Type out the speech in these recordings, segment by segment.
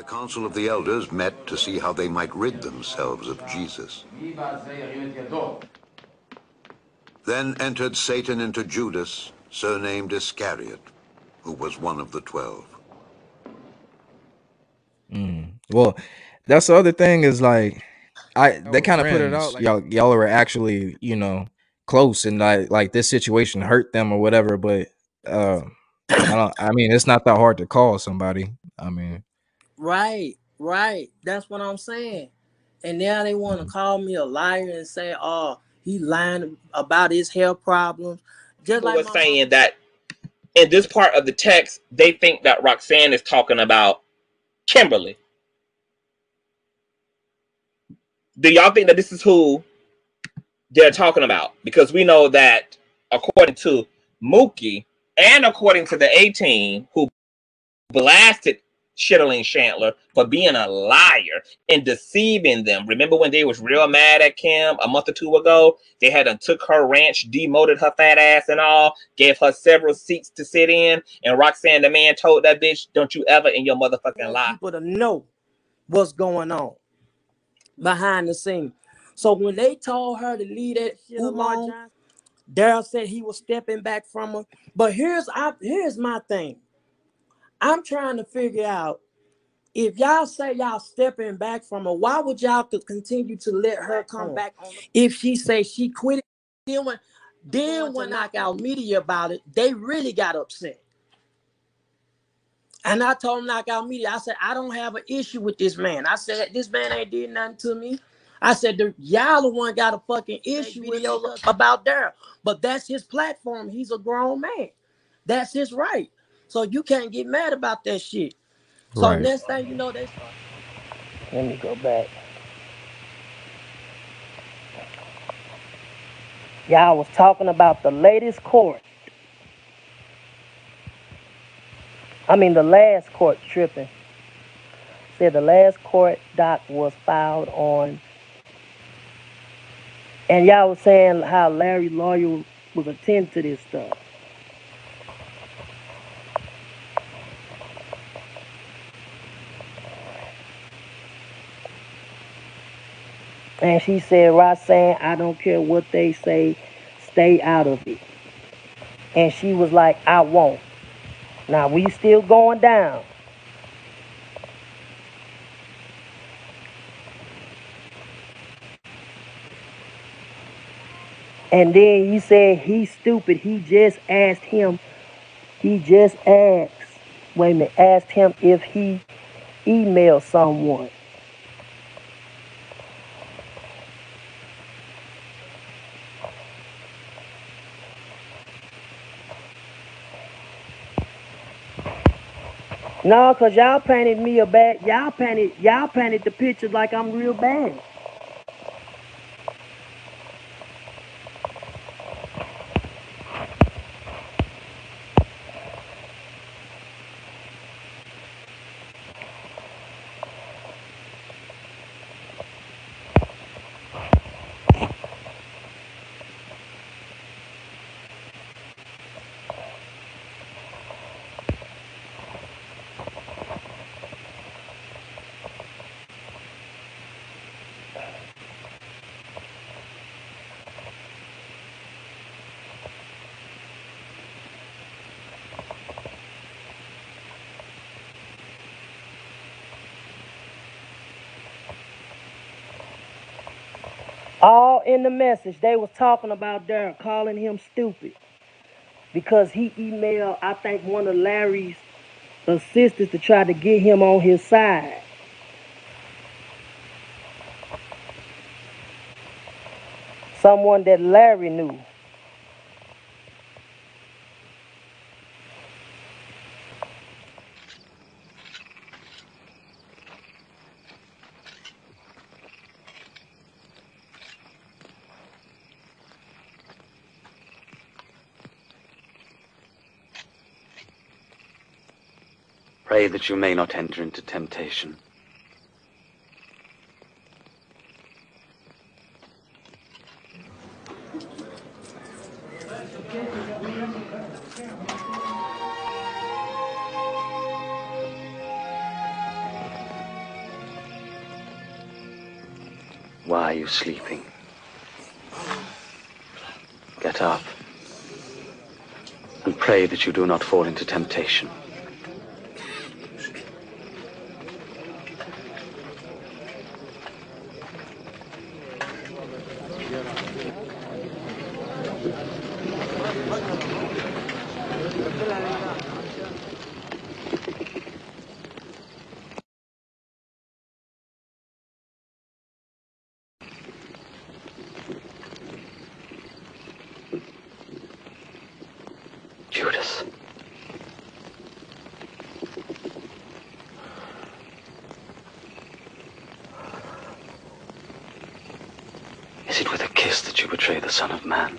the council of the elders met to see how they might rid themselves of Jesus. Then entered Satan into Judas, surnamed Iscariot, who was one of the twelve. Mm. Well, that's the other thing is like I they kind of put it friends. out like Like y'all y'all are actually, you know, close and like like this situation hurt them or whatever, but uh I don't I mean it's not that hard to call somebody. I mean, Right, right. That's what I'm saying. And now they want to mm, call me a liar and say, "Oh, he lying about his health problems." Just People like were my mom. saying that in this part of the text, they think that Roxanne is talking about Kimberly. Do y'all think that this is who they're talking about? Because we know that according to Mookie and according to the A team who blasted Shitterling Chandler for being a liar and deceiving them. Remember when they was real mad at Kim a month or two ago? They had done took her ranch, demoted her fat ass and all, gave her several seats to sit in, and Roxanne the man told that bitch, "Don't you ever in your motherfucking life." people to know what's going on behind the scene. So when they told her to leave that shit alone, Daryl said he was stepping back from her. But here's I, here's my thing. I'm trying to figure out if y'all say y'all stepping back from her, why would y'all continue to let her come back if she say she quit it? Then when then when got media about it, they really got upset. And I told knockout media, I said, I don't have an issue with this man. I said, this man ain't did nothing to me. I said, the, y'all the one got a fucking issue with about Daryl. But that's his platform. He's a grown man. That's his right. So you can't get mad about that shit. So right. next thing you know, they start. Let me go back. Y'all was talking about the latest court. I mean the last court tripping. Said the last court doc was filed on and y'all was saying how Larry lawyer was attending to this stuff. And she said, Roxanne, I don't care what they say, stay out of it. And she was like, I won't. Now we still going down. And then he said he's stupid. He just asked him, he just asked, wait a minute, asked him if he emailed someone. No, cause y'all painted me a bad. Y'all painted y'all painted the picture like I'm real bad. All in the message, they was talking about Derek, calling him stupid because he emailed, I think, one of Larry's assistants to try to get him on his side. Someone that Larry knew. pray that you may not enter into temptation. Why are you sleeping? Get up and pray that you do not fall into temptation. Kiss that you betray the Son of Man?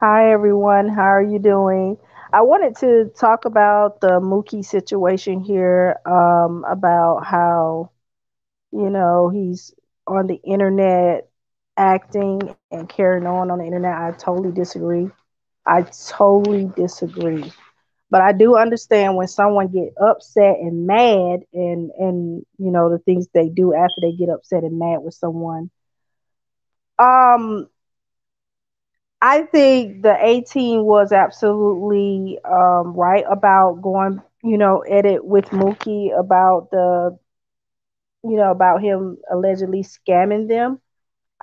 Hi, everyone. How are you doing? I wanted to talk about the Mookie situation here, um, about how, you know, he's on the internet acting and carrying on on the internet. I totally disagree. I totally disagree. But I do understand when someone get upset and mad and and you know the things they do after they get upset and mad with someone. Um I think the A team was absolutely um, right about going, you know, edit with Mookie about the, you know, about him allegedly scamming them.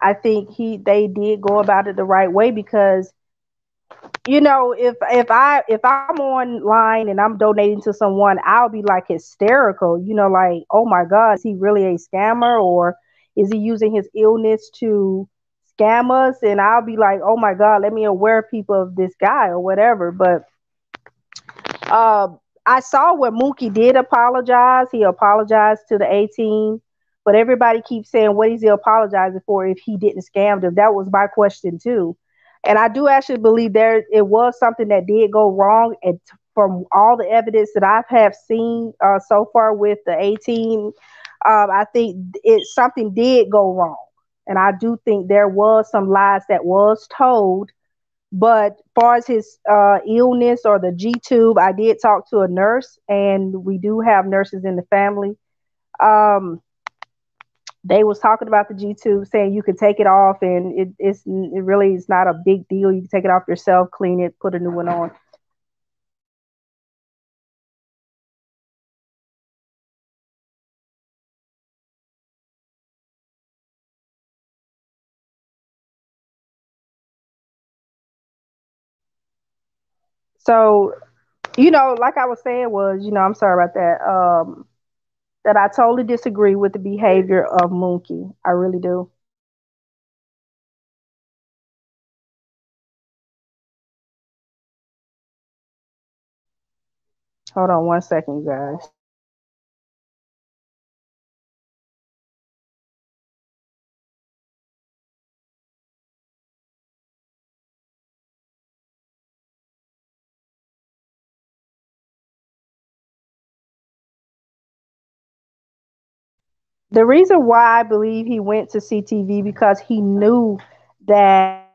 I think he they did go about it the right way because, you know, if if I if I'm online and I'm donating to someone, I'll be like hysterical, you know, like, oh my God, is he really a scammer or is he using his illness to scam us and I'll be like, oh my God, let me aware people of this guy or whatever. But uh, I saw where Mookie did apologize. He apologized to the A team, but everybody keeps saying, what is he apologizing for if he didn't scam them? That was my question too. And I do actually believe there it was something that did go wrong. And from all the evidence that I have seen uh, so far with the A team, um, I think it something did go wrong. And I do think there was some lies that was told. But far as his uh, illness or the G tube, I did talk to a nurse, and we do have nurses in the family. Um, they was talking about the G tube, saying you could take it off, and it, it's it really is not a big deal. You can take it off yourself, clean it, put a new one on. So, you know, like I was saying was, you know, I'm sorry about that. Um, that I totally disagree with the behavior of Mookie. I really do. Hold on one second, guys. The reason why I believe he went to CTV because he knew that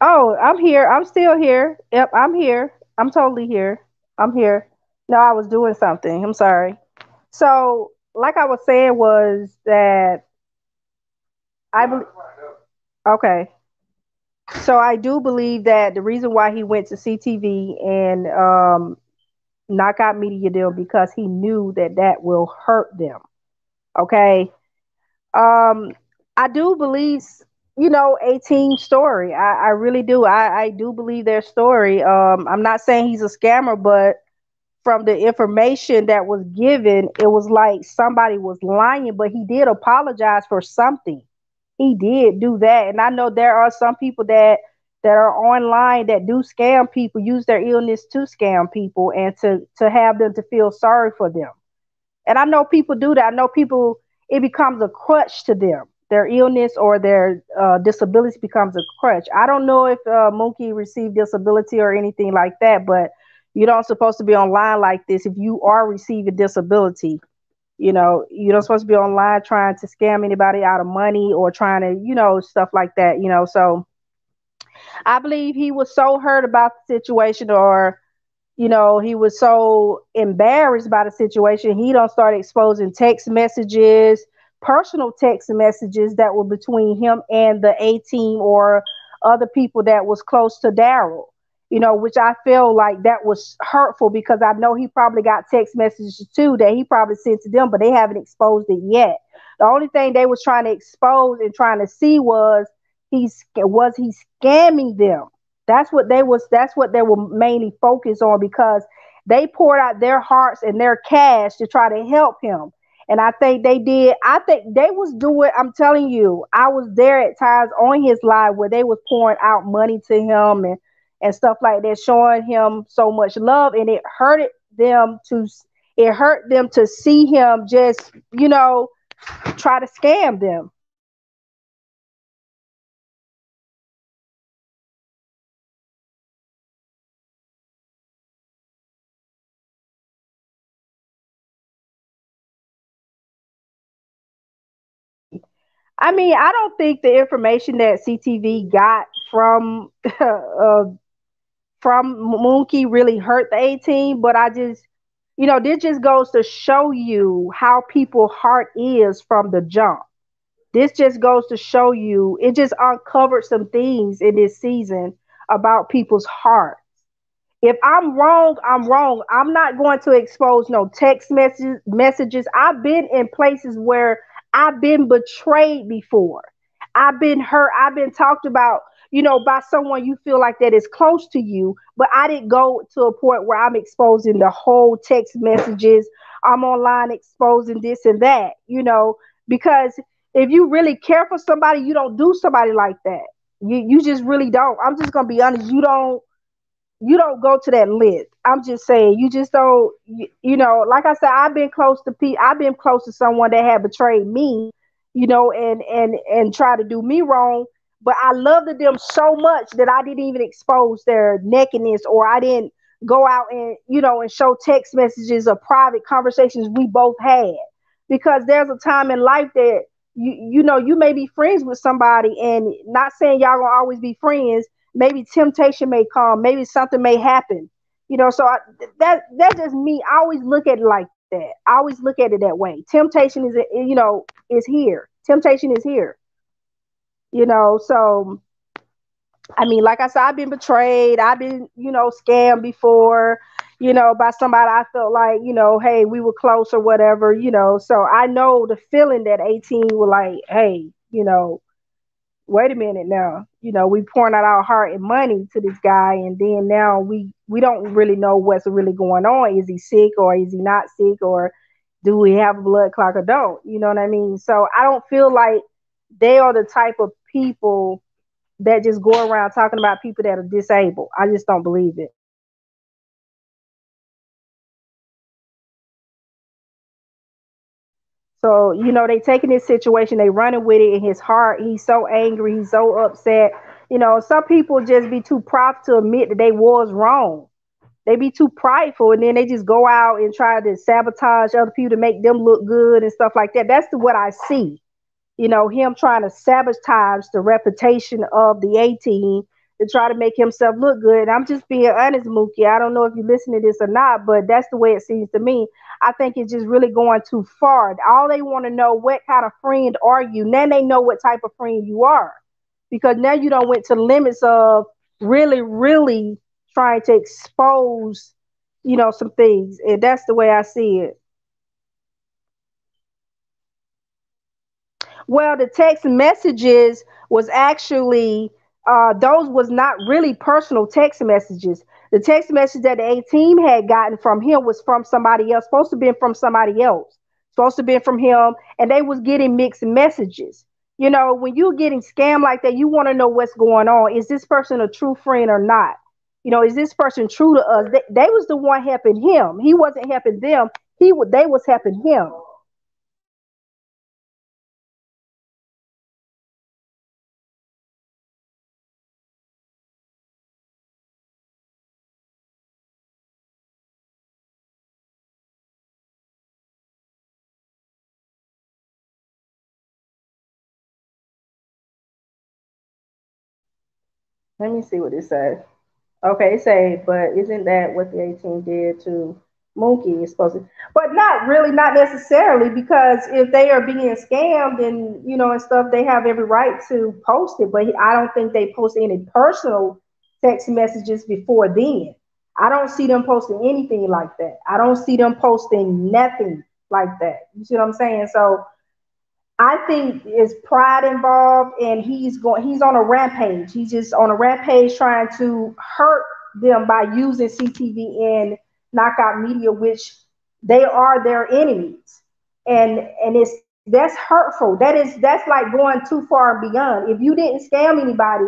Oh, I'm here. I'm still here. Yep, I'm here. I'm totally here. I'm here. No, I was doing something. I'm sorry. So, like I was saying, was that I believe. Okay. So I do believe that the reason why he went to CTV and um, Knockout Media deal because he knew that that will hurt them. Okay. Um, I do believe, you know, A team story. I, I really do. I, I do believe their story. Um, I'm not saying he's a scammer, but from the information that was given, it was like somebody was lying, but he did apologize for something. He did do that. And I know there are some people that that are online that do scam people, use their illness to scam people and to to have them to feel sorry for them. And I know people do that. I know people it becomes a crutch to them. Their illness or their uh, disability becomes a crutch. I don't know if uh, Mookie received disability or anything like that, but you don't supposed to be online like this if you are receiving disability. You know, you don't supposed to be online trying to scam anybody out of money or trying to, you know, stuff like that. You know, so I believe he was so hurt about the situation or you know, he was so embarrassed by the situation, he don't start exposing text messages, personal text messages that were between him and the A team or other people that was close to Daryl. You know, which I feel like that was hurtful because I know he probably got text messages too that he probably sent to them, but they haven't exposed it yet. The only thing they was trying to expose and trying to see was he's was he scamming them that's what they was that's what they were mainly focused on because they poured out their hearts and their cash to try to help him. And I think they did. I think they was doing. I'm telling you, I was there at times on his live where they was pouring out money to him and and stuff like that, showing him so much love, and it hurted them to. It hurt them to see him just, you know, try to scam them. I mean, I don't think the information that CTV got from uh, from Mookie really hurt the A team, but I just, you know, this just goes to show you how people heart is from the jump. This just goes to show you, it just uncovered some things in this season about people's hearts. If I'm wrong, I'm wrong. I'm not going to expose no text messages. Messages. I've been in places where I've been betrayed before. I've been hurt. I've been talked about, you know, by someone you feel like that is close to you. But I didn't go to a point where I'm exposing the whole text messages. I'm online exposing this and that, you know, because if you really care for somebody, you don't do somebody like that. You you just really don't. I'm just gonna be honest. You don't you don't go to that list. I'm just saying, you just don't, you, you know, like I said, I've been close to people. I've been close to someone that had betrayed me, you know, and and and try to do me wrong. But I loved them so much that I didn't even expose their nakedness, or I didn't go out and you know and show text messages or private conversations we both had. Because there's a time in life that you you know you may be friends with somebody, and not saying y'all gonna always be friends, maybe temptation may come, maybe something may happen. You know, so I, that that's just me. I always look at it like that. I always look at it that way. Temptation is, you know, is here. Temptation is here. You know, so I mean, like I said, I've been betrayed. I've been, you know, scammed before, you know, by somebody I felt like, you know, hey, we were close or whatever, you know. So I know the feeling that A team were like, hey, you know, wait a minute now. You know we pouring out our heart and money to this guy and then now we we don't really know what's really going on. Is he sick or is he not sick or do we have a blood clot or don't? You know what i mean? So i don't feel like they are the type of people that just go around talking about people that are disabled. I just don't believe it So, you know, they taking this situation, they running with it in his heart. He's so angry, he's so upset. You know, some people just be too proud to admit that they was wrong. They be too prideful and then they just go out and try to sabotage other people to make them look good and stuff like that. That's what I see. You know, him trying to sabotage the reputation of the A team to try to make himself look good. I'm just being honest, Mookie. I don't know if you listen to this or not, but that's the way it seems to me. I think it's just really going too far. All they want to know what kind of friend are you. Now they know what type of friend you are. Because now you don't went to limits of really, really trying to expose, you know, some things. And that's the way I see it. Well, the text messages was actually uh, those was not really personal text messages. The text message that the A team had gotten from him was from somebody else, supposed to be from somebody else, supposed to be from him, and they was getting mixed messages. You know, when you're getting scammed like that, you want to know what's going on. Is this person a true friend or not? You know, is this person true to us? They, they was the one helping him. He wasn't helping them. He they was helping him. Let me see what it says. Okay, say, but isn't that what the A team did to Mookie is supposed to, but not really, not necessarily, because if they are being scammed and you know and stuff, they have every right to post it. But I don't think they post any personal text messages before then. I don't see them posting anything like that. I don't see them posting nothing like that. You see what I'm saying? So I think is pride involved, and he's going. He's on a rampage. He's just on a rampage trying to hurt them by using CTV and Knockout Media, which they are their enemies, and and it's that's hurtful. That is that's like going too far and beyond. If you didn't scam anybody,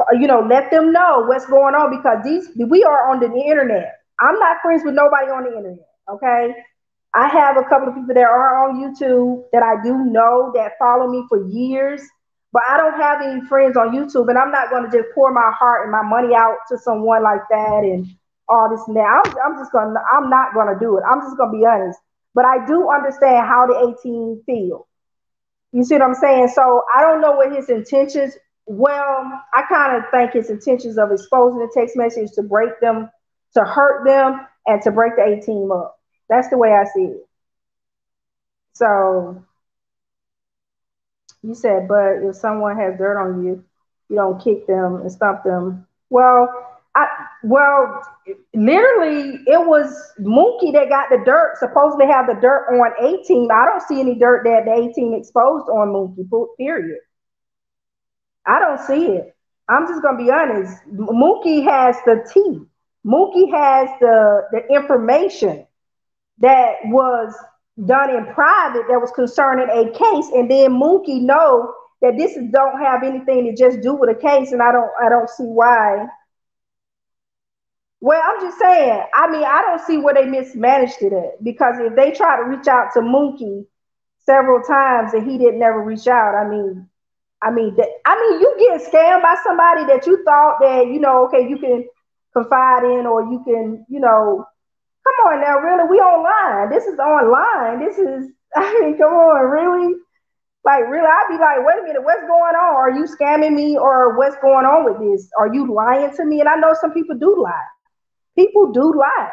uh, you know, let them know what's going on because these we are on the internet. I'm not friends with nobody on the internet. Okay, I have a couple of people that are on YouTube that I do know that follow me for years, but I don't have any friends on YouTube, and I'm not going to just pour my heart and my money out to someone like that and all this and that. I'm, I'm just going to, I'm not going to do it. I'm just going to be honest. But I do understand how the A team feel. You see what I'm saying? So I don't know what his intentions. Well, I kind of think his intentions of exposing the text message to break them, to hurt them, and to break the A team up. That's the way I see it. So you said, but if someone has dirt on you, you don't kick them and stomp them. Well, I well, literally, it was Mookie that got the dirt. Supposedly have the dirt on A team. I don't see any dirt that the A team exposed on Mookie. Period. I don't see it. I'm just gonna be honest. Mookie has the tea. Mookie has the the information that was done in private that was concerning a case, and then Mookie know that this is, don't have anything to just do with a case, and I don't I don't see why. Well, I'm just saying. I mean, I don't see where they mismanaged it at because if they try to reach out to Mookie several times and he didn't never reach out, I mean, I mean that I mean you get scammed by somebody that you thought that you know okay you can confide in or you can you know Come on now, really? We online. This is online. This is, I mean, come on, really? Like, really? I'd be like, wait a minute, what's going on? Are you scamming me or what's going on with this? Are you lying to me? And I know some people do lie. People do lie.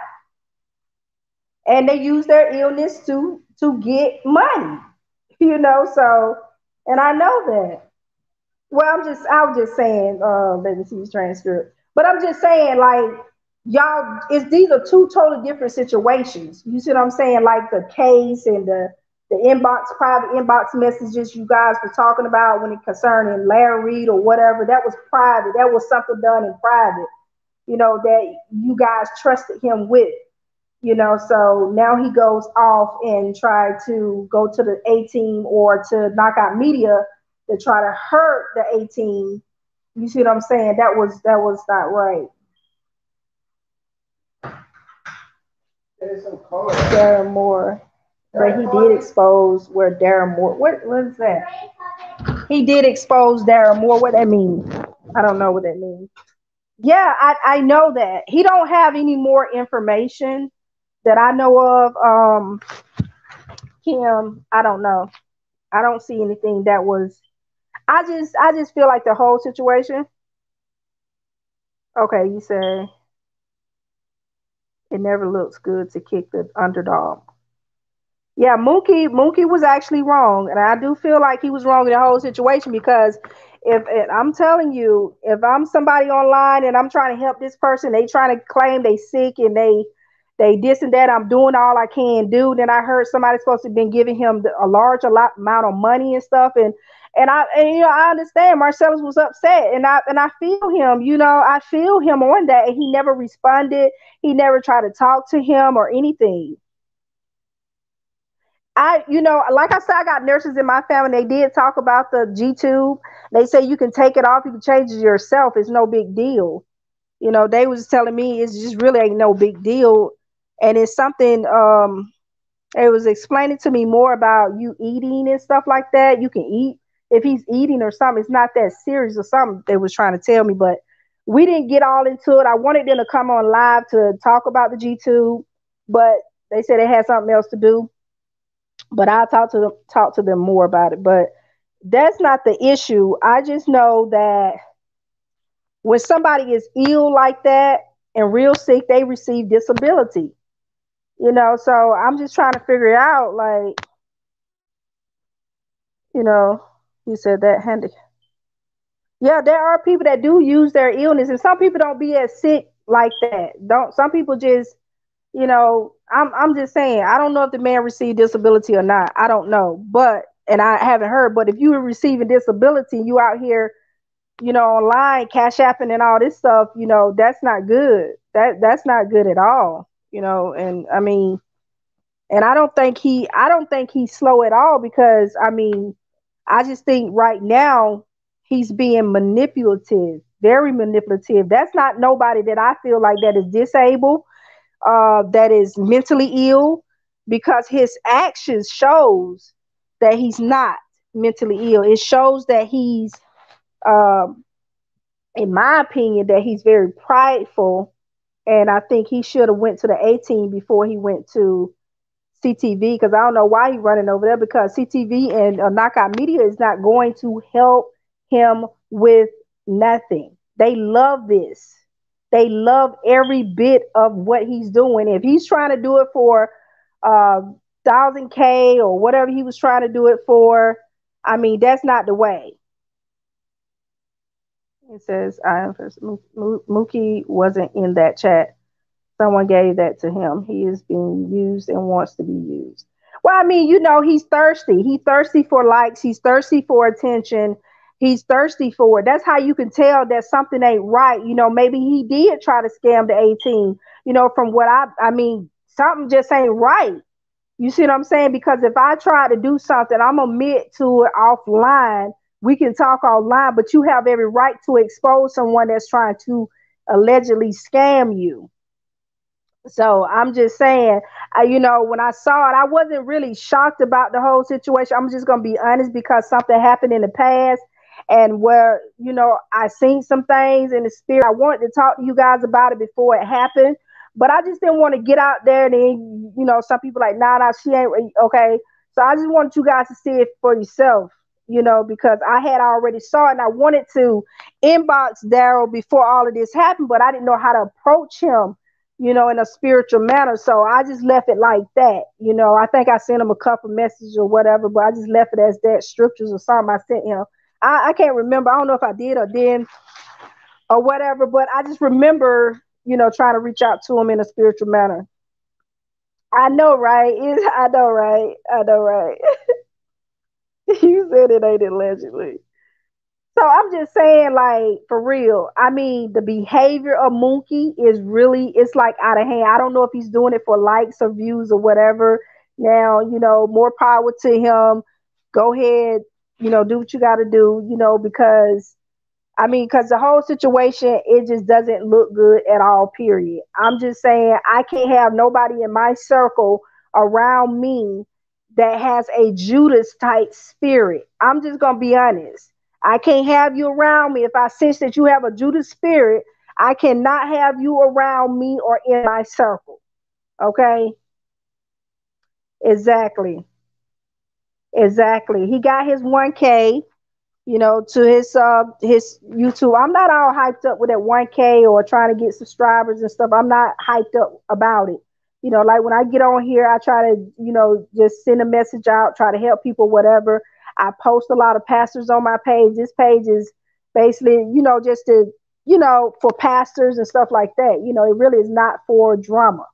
And they use their illness to to get money, you know. So, and I know that. Well, I'm just, I was just saying, uh, let me see his transcript. But I'm just saying, like, y'all is these are two totally different situations. You see what I'm saying? Like the case and the the inbox, private inbox messages you guys were talking about when it concerning Larry Reid or whatever, that was private. That was something done in private, you know, that you guys trusted him with, you know. So now he goes off and try to go to the A team or to knockout media to try to hurt the A team. You see what I'm saying? That was that was not right. Darryl Moore. But he did expose where Darryl Moore. What is that? He did expose Darryl Moore. What that mean? I don't know what that means. Yeah, I, I know that. He don't have any more information that I know of. Um Kim, I don't know. I don't see anything that was I just I just feel like the whole situation. Okay, you say it never looks good to kick the underdog. Yeah, Mookie Mookie was actually wrong, and I do feel like he was wrong in the whole situation because if, I'm telling you, if I'm somebody online and I'm trying to help this person, they trying to claim they sick and they they this and that. I'm doing all I can do. Then I heard somebody supposed to have been giving him a large a lot amount of money and stuff. And and I and you know I understand Marcellus was upset and I and I feel him. You know I feel him on that. And he never responded. He never tried to talk to him or anything. I, you know, like I said, I got nurses in my family. They did talk about the G tube. They say you can take it off, you can change it yourself. It's no big deal. You know, they was telling me it's just really ain't no big deal and it's something um it was explaining to me more about you eating and stuff like that you can eat if he's eating or something it's not that serious or something they was trying to tell me but we didn't get all into it. I wanted them to come on live to talk about the G tube but they said they had something else to do. But i'll talk to them talk to them more about it. But that's not the issue. I just know that when somebody is ill like that and real sick they receive disability you know? So i'm just trying to figure out like you know you said that handy. Yeah there are people that do use their illness and some people don't be as sick like that. Don't some people just you know i'm i'm just saying i don't know if the man received disability or not. I don't know. But and i haven't heard but if you were receiving disability you out here you know online cash apping and all this stuff you know that's not good. That that's not good at all you know, and I mean, and I don't think he, I don't think he's slow at all because I mean, I just think right now he's being manipulative, very manipulative. That's not nobody that I feel like that is disabled, uh, that is mentally ill, because his actions shows that he's not mentally ill. It shows that he's, um, in my opinion, that he's very prideful and I think he should have went to the A team before he went to CTV because I don't know why he's running over there because CTV and uh, Knockout Media is not going to help him with nothing. They love this. They love every bit of what he's doing. If he's trying to do it for uh, thousand K or whatever he was trying to do it for, I mean that's not the way. It says, I Mookie wasn't in that chat. Someone gave that to him. He is being used and wants to be used. Well, I mean, you know, he's thirsty. He's thirsty for likes. He's thirsty for attention. He's thirsty for it. That's how you can tell that something ain't right. You know, maybe he did try to scam the A team. You know, from what I, I mean, something just ain't right. You see what I'm saying? Because if I try to do something, I'm admit to it offline we can talk online, but you have every right to expose someone that's trying to allegedly scam you. So I'm just saying, uh, you know, when I saw it, I wasn't really shocked about the whole situation. I'm just going to be honest because something happened in the past and where, you know, I seen some things in the spirit. I wanted to talk to you guys about it before it happened, but I just didn't want to get out there and then, you know, some people like, nah, nah, she ain't okay. So I just wanted you guys to see it for yourself you know, because I had already saw it and I wanted to inbox Daryl before all of this happened, but I didn't know how to approach him, you know, in a spiritual manner. So I just left it like that. You know, I think I sent him a couple messages or whatever, but I just left it as that scriptures or something I sent him. I, I can't remember. I don't know if I did or didn't or whatever, but I just remember, you know, trying to reach out to him in a spiritual manner. I know, right? I know, right? I know, right? you said it ain't allegedly. So I'm just saying, like, for real. I mean, the behavior of Mookie is really, it's like out of hand. I don't know if he's doing it for likes or views or whatever. Now, you know, more power to him. Go ahead, you know, do what you got to do, you know, because, I mean, because the whole situation, it just doesn't look good at all, period. I'm just saying, I can't have nobody in my circle around me that has a Judas type spirit. I'm just going to be honest. I can't have you around me. If I sense that you have a Judas spirit, I cannot have you around me or in my circle. Okay? Exactly. Exactly. He got his 1K, you know, to his uh his YouTube. I'm not all hyped up with that 1K or trying to get subscribers and stuff. I'm not hyped up about it you know, like when I get on here, I try to, you know, just send a message out, try to help people, whatever. I post a lot of pastors on my page. This page is basically, you know, just to, you know, for pastors and stuff like that. You know, it really is not for drama.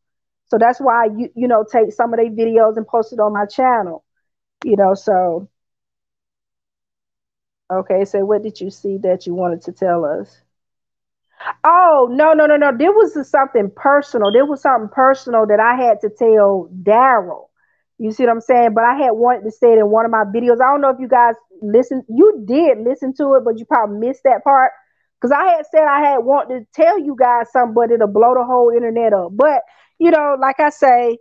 So that's why you you know take some of their videos and post it on my channel. You know, so okay, so what did you see that you wanted to tell us? Oh, no, no, no, no. There was something personal. There was something personal that I had to tell Daryl. You see what I'm saying? But I had wanted to say it in one of my videos. I don't know if you guys listen. You did listen to it, but you probably missed that part. Because I had said I had wanted to tell you guys something, but it'll blow the whole internet up. But, you know, like I say,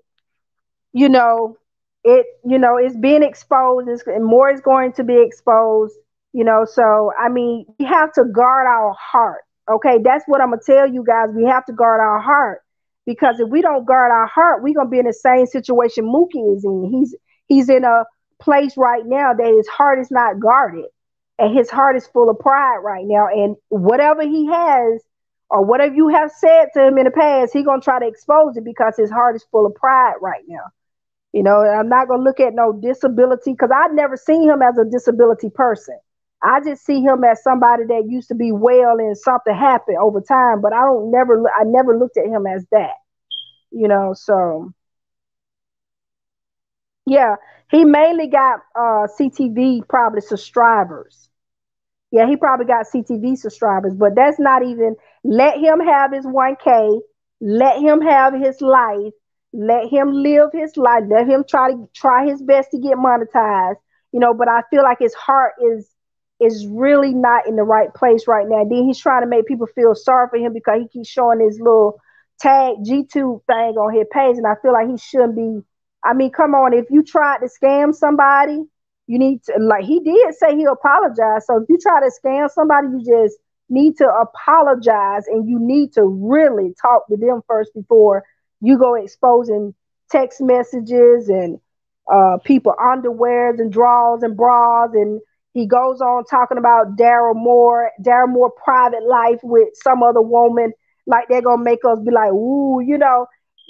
you know, it, you know, it's being exposed it's, and more is going to be exposed, you know. So, I mean, we have to guard our heart Okay, that's what I'm gonna tell you guys. We have to guard our heart because if we don't guard our heart, we're gonna be in the same situation Mookie is in. He's he's in a place right now that his heart is not guarded, and his heart is full of pride right now. And whatever he has, or whatever you have said to him in the past, he's gonna try to expose it because his heart is full of pride right now. You know, I'm not gonna look at no disability because I've never seen him as a disability person. I just see him as somebody that used to be well and something happened over time, but I don't never I never looked at him as that. You know, so yeah, he mainly got uh CTV probably subscribers. Yeah, he probably got CTV subscribers, but that's not even let him have his 1K, let him have his life, let him live his life, let him try to try his best to get monetized, you know, but I feel like his heart is is really not in the right place right now. Then he's trying to make people feel sorry for him because he keeps showing his little tag G tube thing on his page. And I feel like he shouldn't be. I mean, come on, if you tried to scam somebody, you need to like he did say he apologized. So if you try to scam somebody, you just need to apologize and you need to really talk to them first before you go exposing text messages and uh, people underwears and drawers and bras and he goes on talking about Daryl Moore, Daryl Moore private life with some other woman. Like they're gonna make us be like, ooh, you know.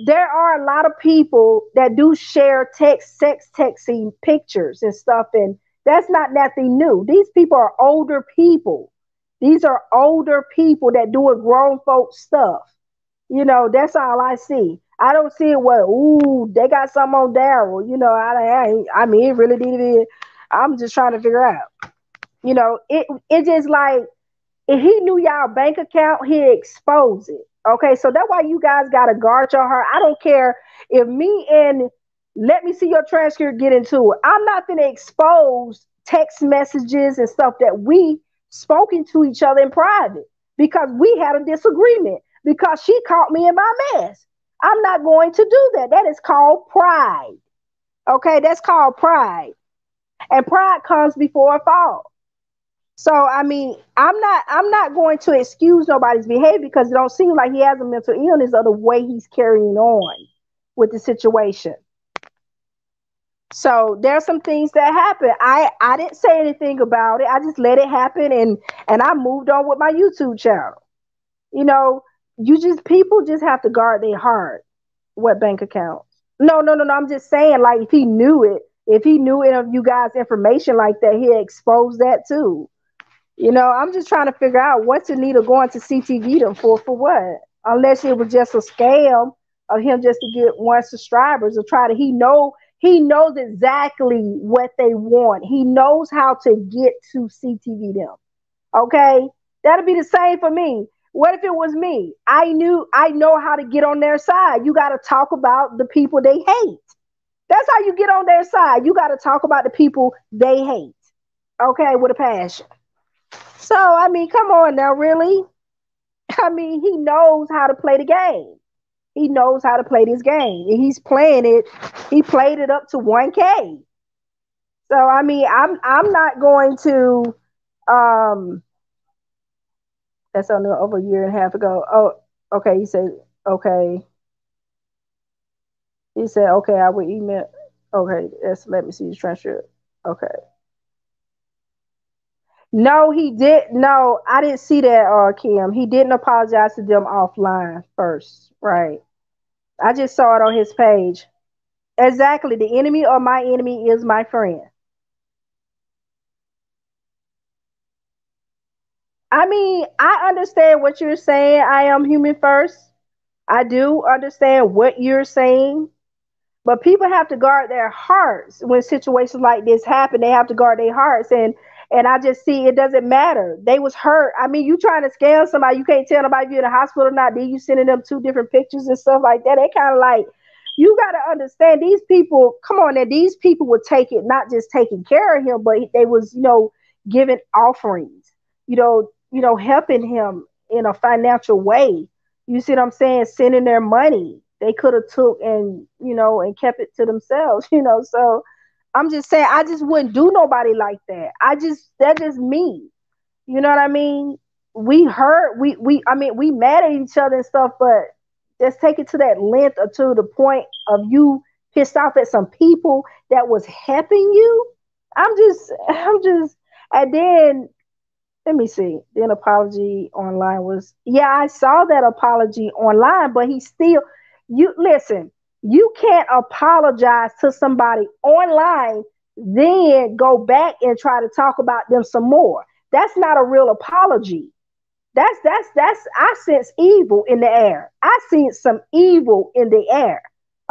There are a lot of people that do share text, sex texting pictures and stuff, and that's not nothing new. These people are older people. These are older people that do a grown folk stuff. You know, that's all I see. I don't see it where, ooh, they got something on Daryl. You know, I, I, I mean, it really did. I'm just trying to figure out. You know, it it just like if he knew y'all bank account, he expose it. Okay, so that's why you guys gotta guard your heart. I don't care if me and let me see your transcript get into it. I'm not gonna expose text messages and stuff that we spoken to each other in private because we had a disagreement because she caught me in my mess. I'm not going to do that. That is called pride. Okay, that's called pride. And pride comes before a fall. So I mean, I'm not I'm not going to excuse nobody's behavior because it don't seem like he has a mental illness or the way he's carrying on with the situation. So there's some things that happen. I I didn't say anything about it. I just let it happen and and I moved on with my YouTube channel. You know, you just people just have to guard their heart. What bank accounts? No, no, no, no. I'm just saying, like if he knew it, if he knew any of you guys information like that, he exposed that too. You know, I'm just trying to figure out what's of going to CTV them for for what? Unless it was just a scam of him just to get one subscribers or try to he know he knows exactly what they want. He knows how to get to CTV them. Okay? That'll be the same for me. What if it was me? I knew I know how to get on their side. You got to talk about the people they hate. That's how you get on their side. You got to talk about the people they hate. Okay, with a passion. So, I mean, come on now, really? I mean, he knows how to play the game. He knows how to play this game. And he's playing it. He played it up to 1K. So, I mean, I'm I'm not going to um that's only over a year and a half ago. Oh, okay. He said, okay. He said, okay, I will email. Okay, let me see his transcript. Okay. No, he did. No, I didn't see that, uh, Kim. He didn't apologize to them offline first. Right. I just saw it on his page. Exactly. The enemy of my enemy is my friend. I mean, I understand what you're saying. I am human first. I do understand what you're saying, but people have to guard their hearts when situations like this happen. They have to guard their hearts, and and I just see it doesn't matter. They was hurt. I mean, you trying to scam somebody, you can't tell nobody if you're in the hospital or not. Then you sending them two different pictures and stuff like that. They kind of like you got to understand these people. Come on, now these people would take it not just taking care of him, but they was you know giving offerings, you know, you know, helping him in a financial way. You see what I'm saying? Sending their money. They could have took and you know and kept it to themselves, you know. So I'm just saying I just wouldn't do nobody like that. I just that's just me. You know what I mean? We hurt, we we I mean we mad at each other and stuff, but just take it to that length or to the point of you pissed off at some people that was helping you. I'm just I'm just and then let me see. Then apology online was yeah, I saw that apology online, but he still you listen, you can't apologize to somebody online, then go back and try to talk about them some more. That's not a real apology. That's that's that's I sense evil in the air. I see some evil in the air.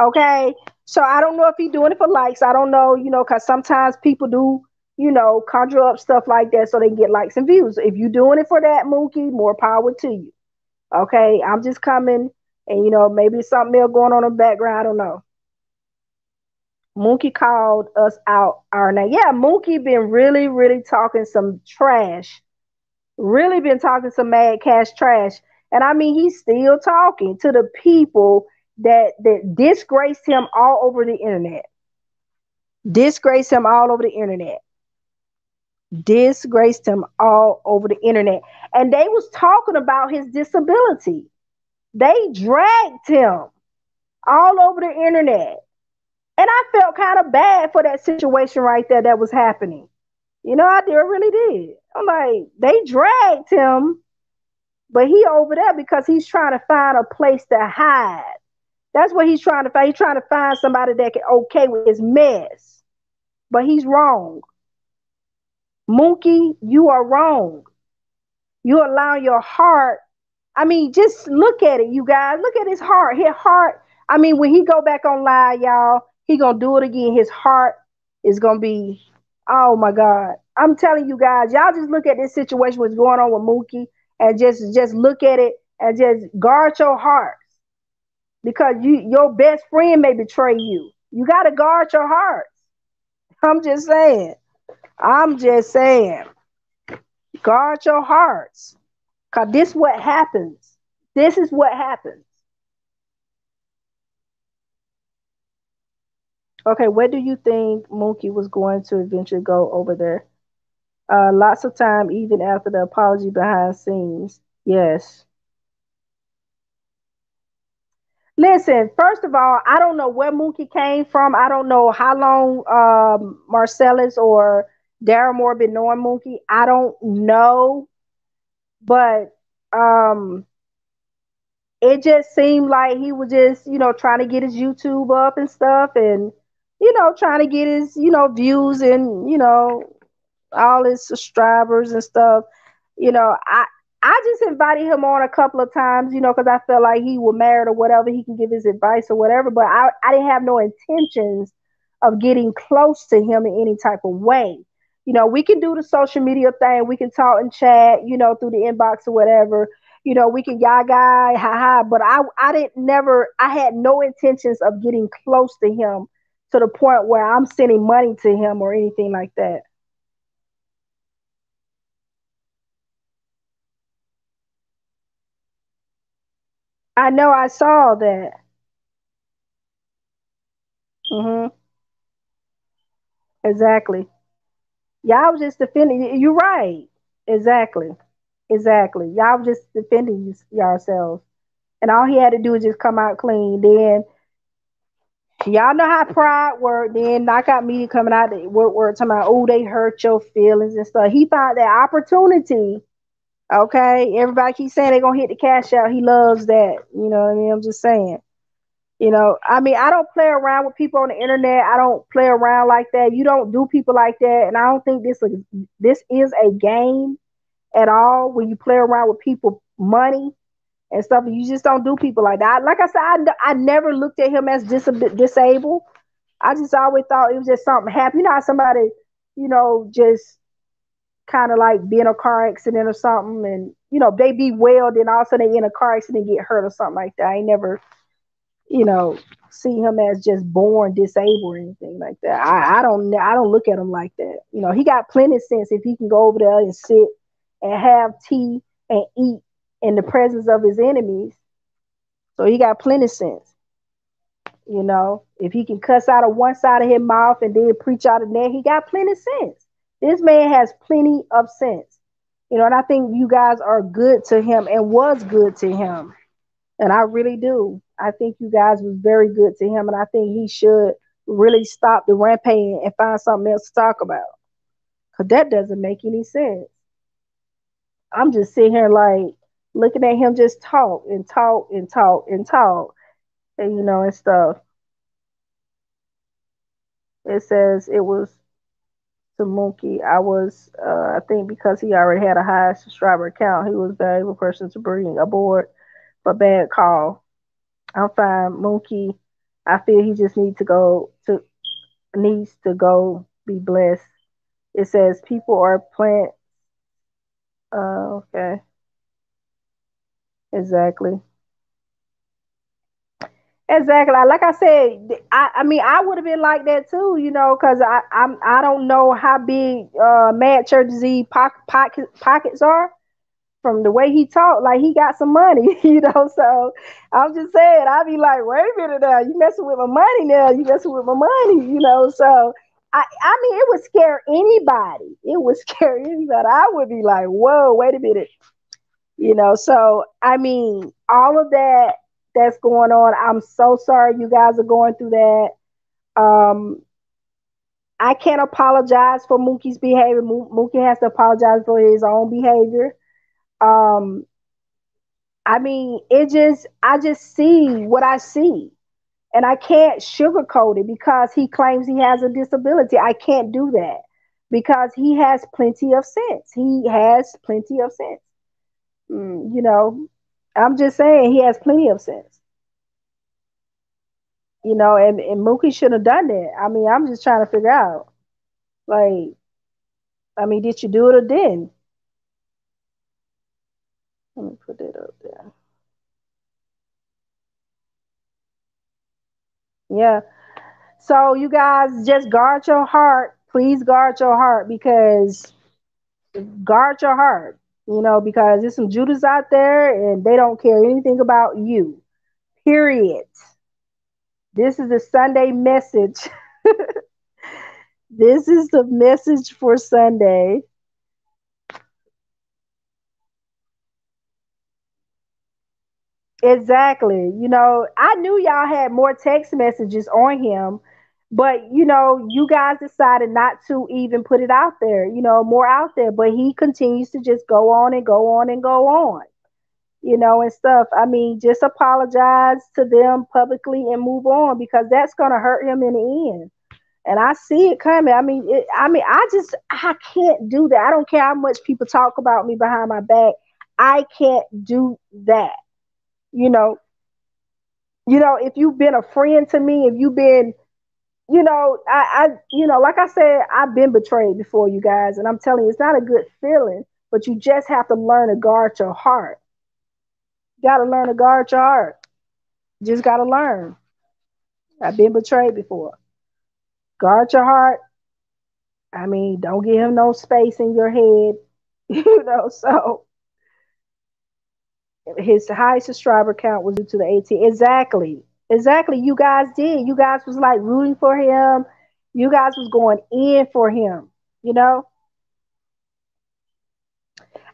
Okay. So I don't know if he's doing it for likes. I don't know, you know, because sometimes people do you know, conjure up stuff like that so they get likes and views. If you're doing it for that, Mookie, more power to you. Okay, I'm just coming, and you know, maybe something else going on in the background. I don't know. Mookie called us out our name. Yeah, Mookie been really, really talking some trash. Really been talking some mad cash trash. And I mean, he's still talking to the people that that disgraced him all over the internet. Disgraced him all over the internet disgraced him all over the internet and they was talking about his disability they dragged him all over the internet. And i felt kind of bad for that situation right there that was happening. You know i did really did. I'm like they dragged him but he over there because he's trying to find a place to hide. That's what he's trying to find. He's trying to find somebody that can okay with his mess. But he's wrong. Mookie, you are wrong. You allow your heart. I mean, just look at it, you guys. Look at his heart. His heart. I mean, when he go back on live, y'all, he gonna do it again. His heart is gonna be. Oh my God! I'm telling you guys, y'all just look at this situation what's going on with Mookie, and just just look at it and just guard your heart because you your best friend may betray you. You got to guard your heart. I'm just saying. I'm just saying, guard your hearts. Because this what happens. This is what happens. Okay, where do you think Mookie was going to eventually go over there? Uh, lots of time, even after the apology behind scenes. Yes. Listen, first of all, I don't know where Mookie came from. I don't know how long um, Marcellus or Darryl Moore been knowing Mookie? I don't know, but um, it just seemed like he was just you know trying to get his YouTube up and stuff, and you know trying to get his you know views and you know all his subscribers and stuff. You know, I I just invited him on a couple of times, you know, because I felt like he was married or whatever. He can give his advice or whatever, but I, I didn't have no intentions of getting close to him in any type of way you know, we can do the social media thing. We can talk and chat, you know, through the inbox or whatever. You know, we can yaga, ha ha. But I, I didn't never, I had no intentions of getting close to him to the point where I'm sending money to him or anything like that. I know I saw that. Mhm. Exactly. Y'all was just defending. You're right. Exactly. Exactly. Y'all was just defending yourselves. And all he had to do was just come out clean. Then y'all know how pride work. Then Knocc Out Media coming out work work talking about oh they hurt your feelings and stuff. He found that opportunity. Okay, everybody keeps saying they're gonna hit the cash out. He loves that. You know what I mean? I'm just saying. You know, I mean, I don't play around with people on the internet. I don't play around like that. You don't do people like that, and I don't think this is this is a game at all when you play around with people money. and stuff. You just don't do people like that. Like I said, I, I never looked at him as dis- disabled. I just always thought it was just something happened. You know how somebody, you know, just kind of like be in a car accident or something, and you know they be well, then all of a sudden they in a car accident get hurt or something like that. I never, you know, see him as just born disabled or anything like that. I, I don't I don't look at him like that. You know, he got plenty of sense if he can go over there and sit and have tea and eat in the presence of his enemies. So he got plenty of sense. You know, if he can cuss out of one side of his mouth and then preach out of there, he got plenty of sense. This man has plenty of sense. You know, and I think you guys are good to him and was good to him. And I really do. I think you guys was very good to him. And I think he should really stop the rampage and find something else to talk about. Cause that doesn't make any sense. I'm just sitting here like looking at him just talk and talk and talk and talk and you know and stuff. It says it was the monkey. I was uh, I think because he already had a high subscriber account, he was the person to bring aboard but bad call. I'm fine, Mookie. I feel he just needs to go to needs to go be blessed. It says people are plant. Uh, okay. Exactly. Exactly. Like I said, I, I mean, I would have been like that too, you know, because I I'm I don't know how big uh Mad Church Z pocket, pockets are from the way he talked. Like he got some money, you know. So I'm just saying, I'd be like, wait a minute now, you messing with my money now, you messing with my money, you know. So I I mean, it would scare anybody. It would scare anybody. I would be like, whoa, wait a minute you know so i mean all of that that's going on i'm so sorry you guys are going through that um i can't apologize for mookie's behavior mookie has to apologize for his own behavior um i mean it just i just see what i see and i can't sugarcoat it because he claims he has a disability i can't do that because he has plenty of sense he has plenty of sense Mm, you know, I'm just saying he has plenty of sense. You know, and, and Mookie should have done that. I mean, I'm just trying to figure out. Like, I mean, did you do it or didn't? Let me put that up there. Yeah. So you guys just guard your heart. Please guard your heart because guard your heart you know, because there's some Judas out there and they don't care anything about you. Period. This is the Sunday message. this is the message for Sunday. Exactly. You know, I knew y'all had more text messages on him but you know, you guys decided not to even put it out there, you know, more out there. But he continues to just go on and go on and go on, you know, and stuff. I mean, just apologize to them publicly and move on because that's gonna hurt him in the end. And I see it coming. I mean, it, I mean, I just I can't do that. I don't care how much people talk about me behind my back. I can't do that. You know, you know, if you've been a friend to me, if you've been you know, I, I, you know, like I said, I've been betrayed before, you guys, and I'm telling you, it's not a good feeling. But you just have to learn to guard your heart. You got to learn to guard your heart. You just got to learn. I've been betrayed before. Guard your heart. I mean, don't give him no space in your head, you know. So his high subscriber count was due to the AT. Exactly. Exactly. You guys did. You guys was like rooting for him. You guys was going in for him, you know?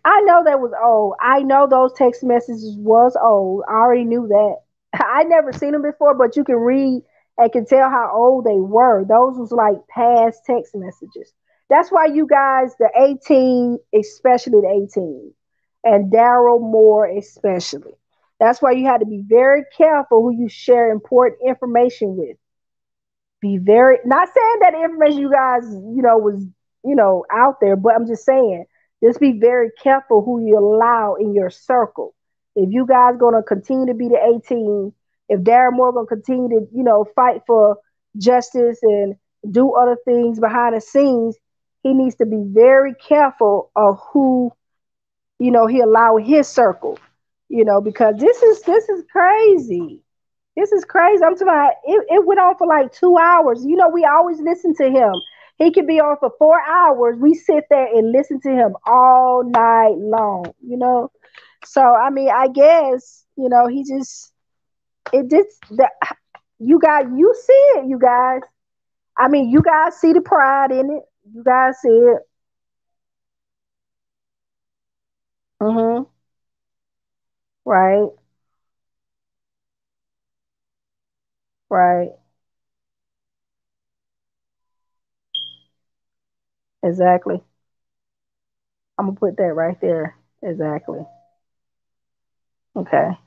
I know that was old. I know those text messages was old. I already knew that. I never seen them before, but you can read and can tell how old they were. Those was like past text messages. That's why you guys, the 18, especially the 18, and Darryl Moore especially that's why you had to be very careful who you share important information with. Be very not saying that information you guys, you know, was, you know, out there, but I'm just saying, just be very careful who you allow in your circle. If you guys gonna continue to be the A team, if Darryl Moore gonna continue to, you know, fight for justice and do other things behind the scenes, he needs to be very careful of who, you know, he allowed his circle, you know, because this is this is crazy. This is crazy. I'm talking about it, it went on for like two hours. You know, we always listen to him. He could be on for four hours. We sit there and listen to him all night long, you know. So I mean, I guess, you know, he just it just that you got you see it, you guys. I mean, you guys see the pride in it. You guys see it. Mm-hmm. Right. Right. Exactly. I'm gonna put that right there. Exactly. Okay.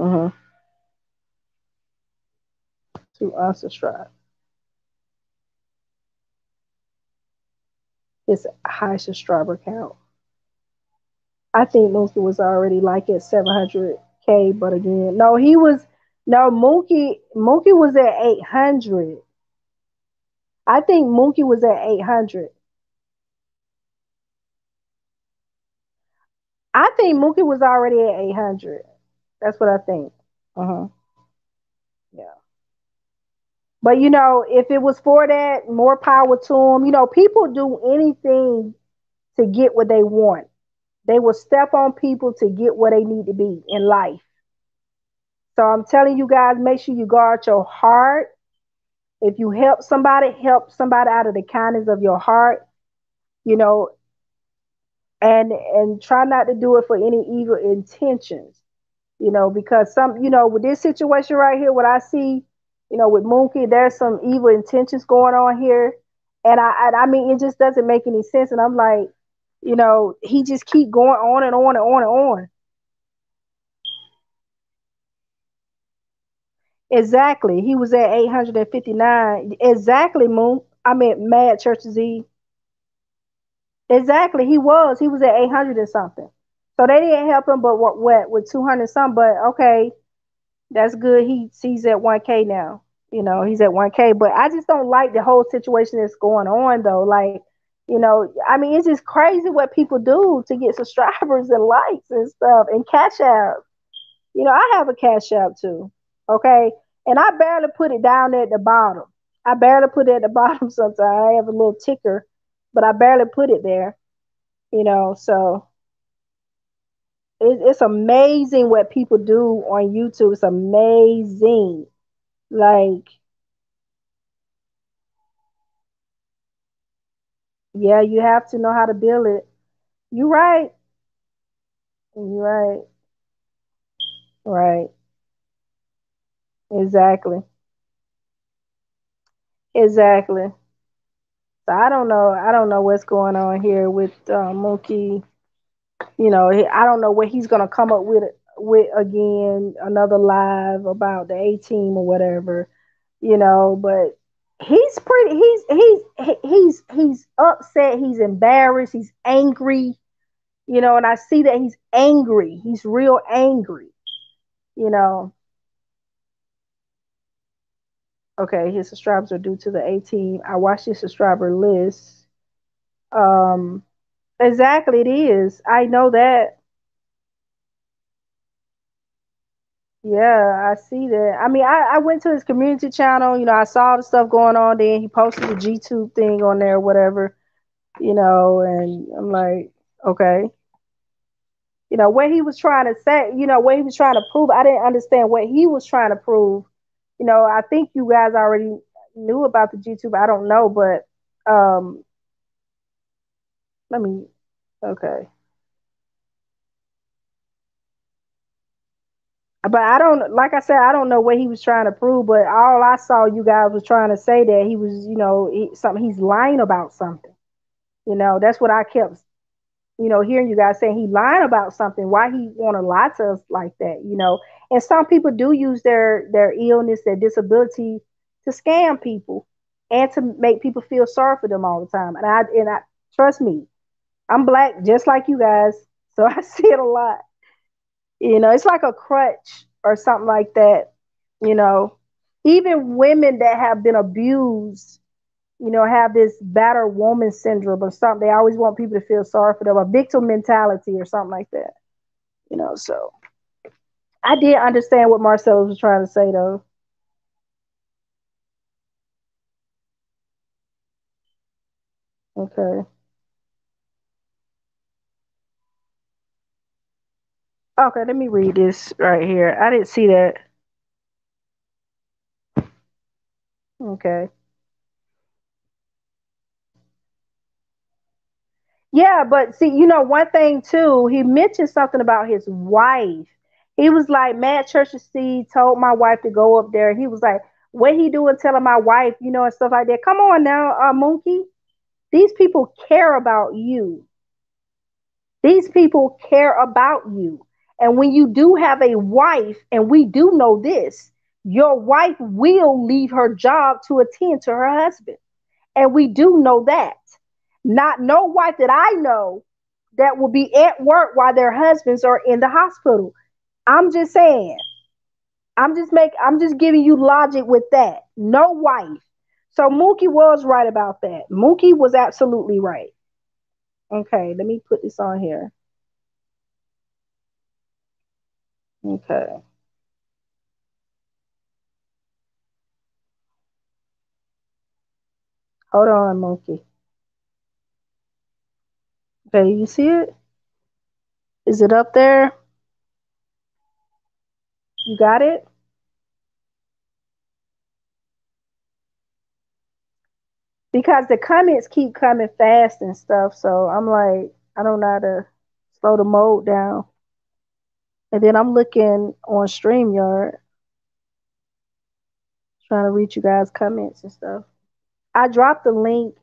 Mm-hmm. To unsubscribe. It's a high subscriber count. I think Mookie was already like at 700k, but again, no, he was no Mookie. Mookie was at 800. I think Mookie was at 800. I think Mookie was already at 800. That's what I think. Uh-huh. Yeah. But you know, if it was for that, more power to them. You know, people do anything to get what they want. They will step on people to get where they need to be in life. So I'm telling you guys, make sure you guard your heart. If you help somebody, help somebody out of the kindness of your heart. You know, and and try not to do it for any evil intentions you know, because some, you know, with this situation right here, what I see, you know, with Mookie, there's some evil intentions going on here, and I, I, I mean, it just doesn't make any sense, and I'm like, you know, he just keep going on and on and on and on. Exactly, he was at 859. Exactly, Moon. I mean, Mad Church Z. Exactly, he was. He was at 800 and something. So they didn't help him, but what, what with 200 something. but okay, that's good. He he's at 1K now. You know, he's at 1K, but I just don't like the whole situation that's going on though. Like, you know, I mean, it's just crazy what people do to get subscribers and likes and stuff and cash app. You know, I have a cash app too. Okay. And I barely put it down at the bottom. I barely put it at the bottom sometimes. I have a little ticker, but I barely put it there. You know, so it, it's amazing what people do on YouTube. It's amazing. Like, yeah, you have to know how to build it. You're right. You're right. Right. Exactly. Exactly. So I don't know. I don't know what's going on here with uh, Mookie you know, I don't know what he's gonna come up with with again another live about the A team or whatever, you know. But he's pretty. He's he's he's he's upset. He's embarrassed. He's angry, you know. And I see that he's angry. He's real angry, you know. Okay, his subscribers are due to the A team. I watched his subscriber list. Um, Exactly, it is. I know that. Yeah, I see that. I mean, I, I went to his community channel. You know, I saw the stuff going on there. He posted the G tube thing on there, whatever. You know, and I'm like, okay. You know, what he was trying to say, you know, what he was trying to prove, I didn't understand what he was trying to prove. You know, I think you guys already knew about the G tube, I don't know. But um, let me, okay. But I don't, like I said, I don't know what he was trying to prove. But all I saw you guys was trying to say that he was, you know, he, something. He's lying about something. You know, that's what I kept, you know, hearing you guys saying he lying about something. Why he want to lie to us like that? You know, and some people do use their their illness, their disability, to scam people. and to make people feel sorry for them all the time. And I and I trust me, I'm black just like you guys, so I see it a lot. You know, it's like a crutch or something like that. You know, even women that have been abused, you know, have this battered woman syndrome or something. They always want people to feel sorry for them, a victim mentality or something like that. You know, so I did understand what Marcellus was trying to say though. Okay. Okay, let me read this right here. I didn't see that. Okay. Yeah, but see, you know, one thing too, he mentioned something about his wife. He was like, Mad Church of Seed told my wife to go up there. He was like, what he doing telling my wife, you know, and stuff like that. Come on now, uh, Mookie. These people care about you. These people care about you. And when you do have a wife, and we do know this, your wife will leave her job to attend to her husband. And we do know that. Not no wife that I know that will be at work while their husbands are in the hospital. I'm just saying. I'm just make I'm just giving you logic with that. No wife. So Mookie was right about that. Mookie was absolutely right. Okay, let me put this on here. Okay. Hold on, Mookie. Okay, you see it? Is it up there? You got it? Because the comments keep coming fast and stuff, so I'm like, I don't know how to slow the mode down. And then I'm looking on StreamYard, trying to read you guys' comments and stuff. I dropped the link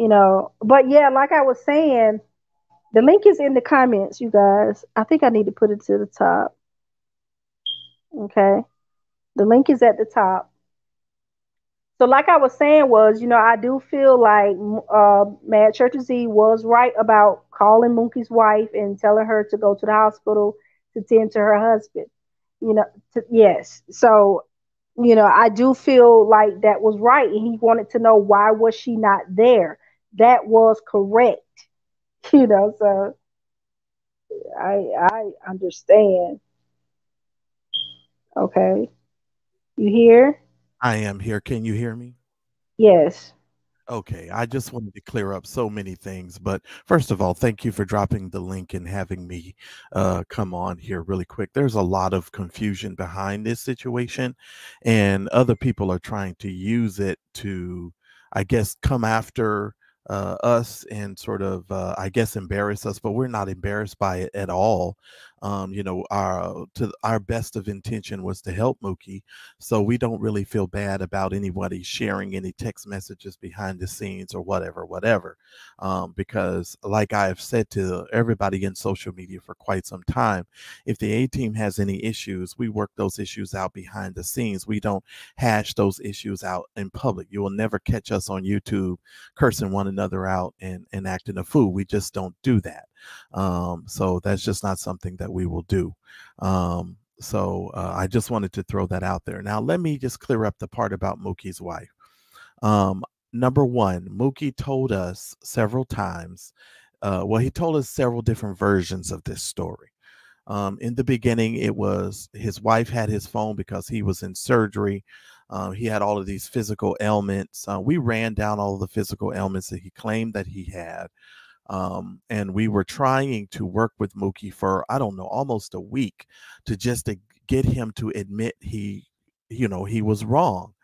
you know. But yeah, like I was saying, the link is in the comments, you guys. I think I need to put it to the top. Okay. The link is at the top. So, like I was saying, was you know I do feel like uh, Mad Church Z was right about calling Mookie's wife and telling her to go to the hospital to tend to her husband. You know, to, yes. So, you know, I do feel like that was right, and he wanted to know why was she not there that was correct. You know, so I I understand. Okay. You hear? I am here. Can you hear me? Yes. Okay, I just wanted to clear up so many things. But first of all, thank you for dropping the link and having me uh, come on here really quick. There's a lot of confusion behind this situation, and other people are trying to use it to, I guess, come after uh, us and sort of, uh, I guess, embarrass us, but we're not embarrassed by it at all. Um, you know, our to our best of intention was to help Mookie, so we don't really feel bad about anybody sharing any text messages behind the scenes or whatever, whatever. Um, because, like I have said to everybody in social media for quite some time, if the A team has any issues, we work those issues out behind the scenes. We don't hash those issues out in public. You will never catch us on YouTube cursing one another out and and acting a fool. We just don't do that. Um, so that's just not something that we will do. Um, so uh, I just wanted to throw that out there. Now, let me just clear up the part about Mookie's wife. Um, number one, Mookie told us several times, uh, well, he told us several different versions of this story. Um, in the beginning, it was his wife had his phone because he was in surgery. Uh, he had all of these physical ailments. Uh, we ran down all the physical ailments that he claimed that he had. Um, and we were trying to work with Mookie for I don't know almost a week to just to get him to admit he, you know, he was wrong.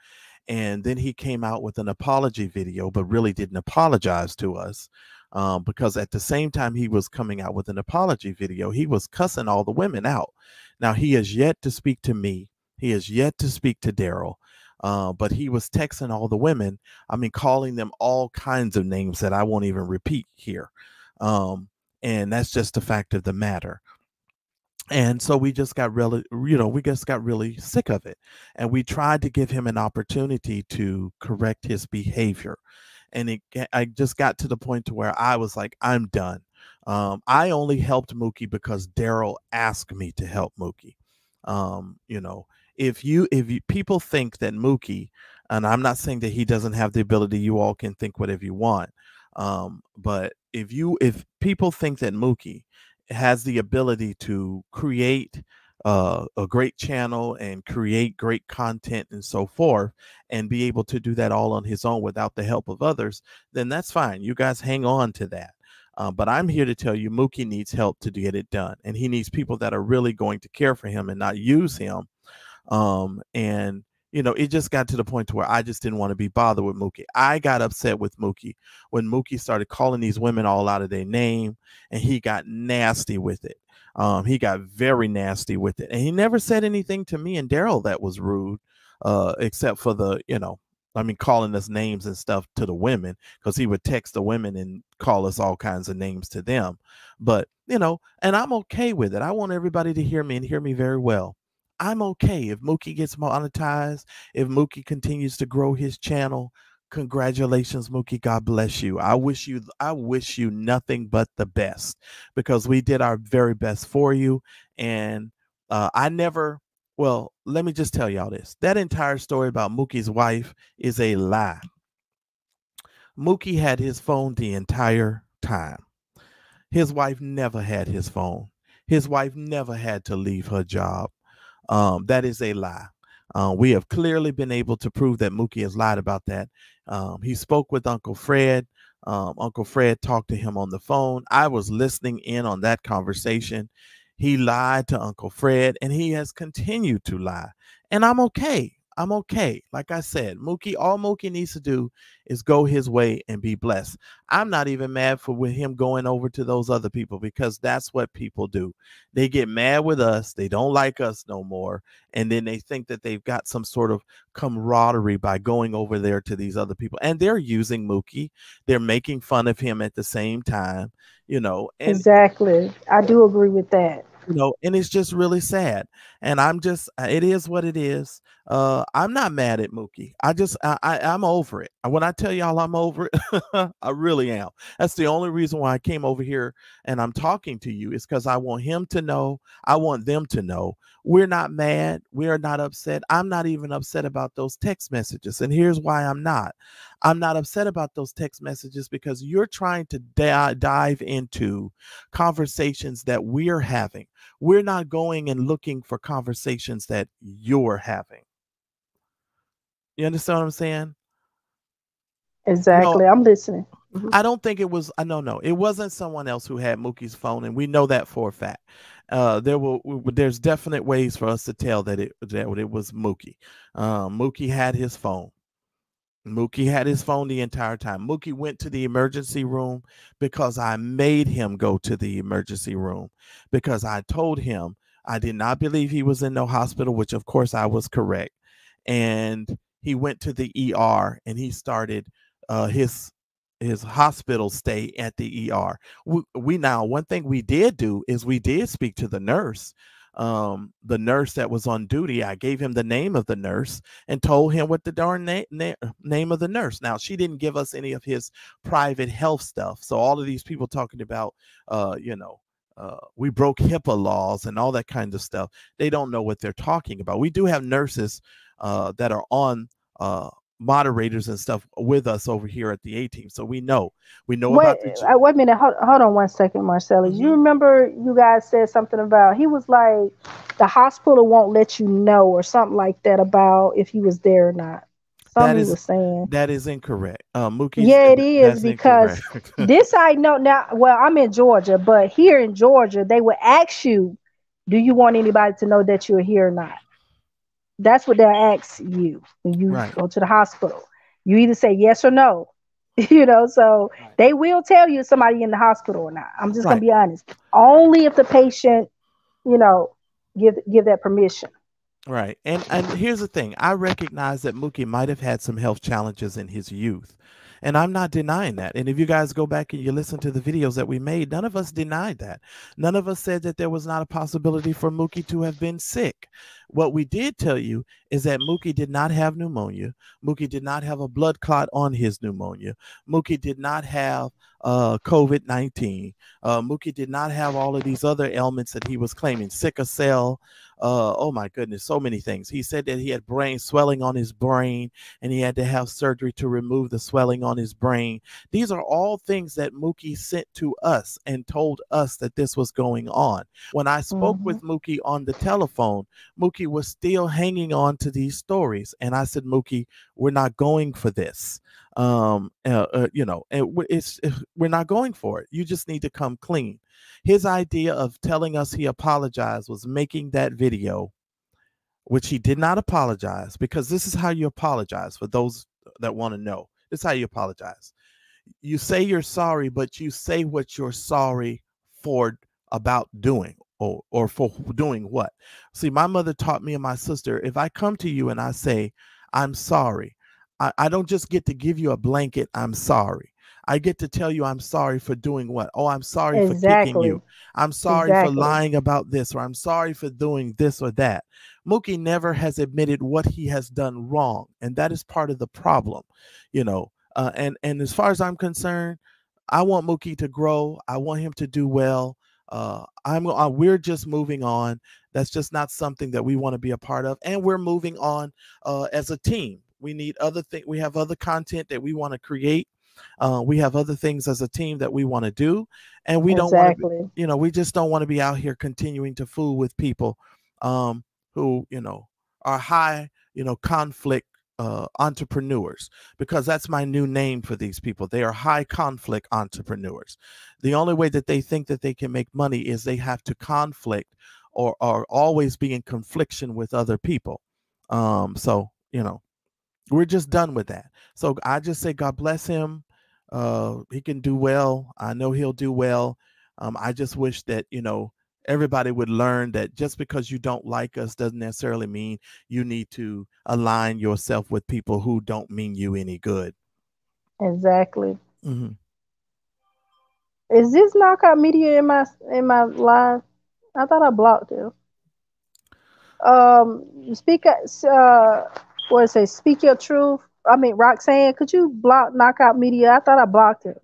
And then he came out with an apology video, but really didn't apologize to us. Um, because at the same time he was coming out with an apology video, he was cussing all the women out. Now he has yet to speak to me. He has yet to speak to Darryl. Uh, but he was texting all the women. I mean, calling them all kinds of names that I won't even repeat here. Um, and that's just the fact of the matter. and so we just got really you know we just got really sick of it and we tried to give him an opportunity to correct his behavior and it i just got to the point to where i was like i'm done um, i only helped mookie because darryl asked me to help mookie um, you know if you if you, people think that mookie and i'm not saying that he doesn't have the ability you all can think whatever you want um, but if you if people think that mookie has the ability to create uh, a great channel and create great content and so forth, and be able to do that all on his own without the help of others, then that's fine. You guys hang on to that. Uh, but I'm here to tell you, Mookie needs help to get it done, and he needs people that are really going to care for him and not use him. Um, and you know, it just got to the point to where I just didn't want to be bothered with Mookie. I got upset with Mookie when Mookie started calling these women all out of their name, and he got nasty with it. Um, he got very nasty with it, and he never said anything to me and Darryl that was rude, uh, except for the, you know, I mean, calling us names and stuff to the women because he would text the women and call us all kinds of names to them. But, you know, and I'm okay with it. I want everybody to hear me and hear me very well. I'm okay if Mookie gets monetized, if Mookie continues to grow his channel. Congratulations, Mookie. God bless you. I wish you I wish you nothing but the best because we did our very best for you. And uh, I never well, let me just tell y'all this. That entire story about Mookie's wife is a lie. Mookie had his phone the entire time. His wife never had his phone. His wife never had to leave her job. Um, that is a lie. Uh, we have clearly been able to prove that Mookie has lied about that. Um, he spoke with Uncle Fred. Um, Uncle Fred talked to him on the phone. I was listening in on that conversation. He lied to Uncle Fred and he has continued to lie. And I'm okay. I'm okay. Like I said, Mookie, all Mookie needs to do is go his way and be blessed. I'm not even mad for with him going over to those other people because that's what people do. They get mad with us, they don't like us no more, and then they think that they've got some sort of camaraderie by going over there to these other people. And they're using Mookie, they're making fun of him at the same time, you know. And, exactly. I do agree with that you know and it's just really sad and i'm just uh, it is what it is uh i'm not mad at mookie i just i, I i'm over it when i tell y'all i'm over it i really am that's the only reason why i came over here and i'm talking to you is because i want him to know i want them to know we're not mad we're not upset i'm not even upset about those text messages and here's why i'm not i'm not upset about those text messages because you're trying to di- dive into conversations that we're having we're not going and looking for conversations that you're having. You understand what I'm saying? Exactly. Know, I'm listening. Mm-hmm. I don't think it was. I know, no, it wasn't someone else who had Mookie's phone, and we know that for a fact. Uh, there will, there's definite ways for us to tell that it that it was Mookie. Um, Mookie had his phone. Mookie had his phone the entire time. Mookie went to the emergency room because I made him go to the emergency room because I told him I did not believe he was in no hospital, which of course I was correct. And he went to the ER and he started uh, his his hospital stay at the ER. We, we now one thing we did do is we did speak to the nurse um, the nurse that was on duty. I gave him the name of the nurse and told him what the darn na- na- name of the nurse. Now, she didn't give us any of his private health stuff. So, all of these people talking about, uh, you know, uh, we broke HIPAA laws and all that kind of stuff. They don't know what they're talking about. We do have nurses uh, that are on uh, moderators and stuff with us over here at the A team. So we know, we know wait, about the. Uh, wait a minute. Hold, hold on one second, Marcella. Mm-hmm. You remember you guys said something about, he was like, the hospital won't let you know or something like that about if he was there or not. Is, was saying. That is incorrect. Uh, Mookie. Yeah, it is because this I know now. Well, I'm in Georgia, but here in Georgia, they would ask you, do you want anybody to know that you're here or not? That's what they'll ask you when you right. go to the hospital. You either say yes or no. you know, so right. they will tell you somebody in the hospital or not. I'm just right. gonna be honest. Only if the patient, you know, give give that permission. Right. And and here's the thing. I recognize that Mookie might have had some health challenges in his youth. And I'm not denying that. And if you guys go back and you listen to the videos that we made, none of us denied that. None of us said that there was not a possibility for Mookie to have been sick. What we did tell you is that Mookie did not have pneumonia. Mookie did not have a blood clot on his pneumonia. Mookie did not have uh, COVID 19. Uh, Mookie did not have all of these other ailments that he was claiming Sick sickle cell, uh, oh my goodness, so many things. He said that he had brain swelling on his brain and he had to have surgery to remove the swelling on his brain. These are all things that Mookie sent to us and told us that this was going on. When I spoke mm-hmm. with Mookie on the telephone, Mookie was still hanging on to these stories. And I said, Mookie, we're not going for this um uh, uh, you know it's, it's we're not going for it you just need to come clean his idea of telling us he apologized was making that video, which he did not apologize because this is how you apologize for those that want to know. This is how you apologize. You say you're sorry, but you say what you're sorry for about doing or, or for doing what. See, my mother taught me and my sister if I come to you and I say, I'm sorry, I, I don't just get to give you a blanket, I'm sorry. I get to tell you I'm sorry for doing what? Oh, I'm sorry exactly. for kicking you. I'm sorry exactly. for lying about this, or I'm sorry for doing this or that. Mookie never has admitted what he has done wrong, and that is part of the problem, you know. Uh, and and as far as I'm concerned, I want Mookie to grow. I want him to do well. Uh, I'm uh, we're just moving on. That's just not something that we want to be a part of, and we're moving on uh, as a team. We need other things. We have other content that we want to create uh, we have other things as a team that we want to do, and we exactly. don't want to, you know, we just don't want to be out here continuing to fool with people um, who, you know, are high, you know, conflict uh, entrepreneurs because that's my new name for these people. They are high conflict entrepreneurs. The only way that they think that they can make money is they have to conflict or are always be in confliction with other people. Um, so you know, we're just done with that. So I just say God bless him. Uh, he can do well. I know he'll do well. Um, I just wish that you know everybody would learn that just because you don't like us doesn't necessarily mean you need to align yourself with people who don't mean you any good. Exactly. Mm-hmm. Is this Knocc Out Media in my in my live? I thought I blocked him. Um, speak. Uh, what it say? Speak your truth. I mean, Roxanne, could you block Knocc Out Media? I thought I blocked him.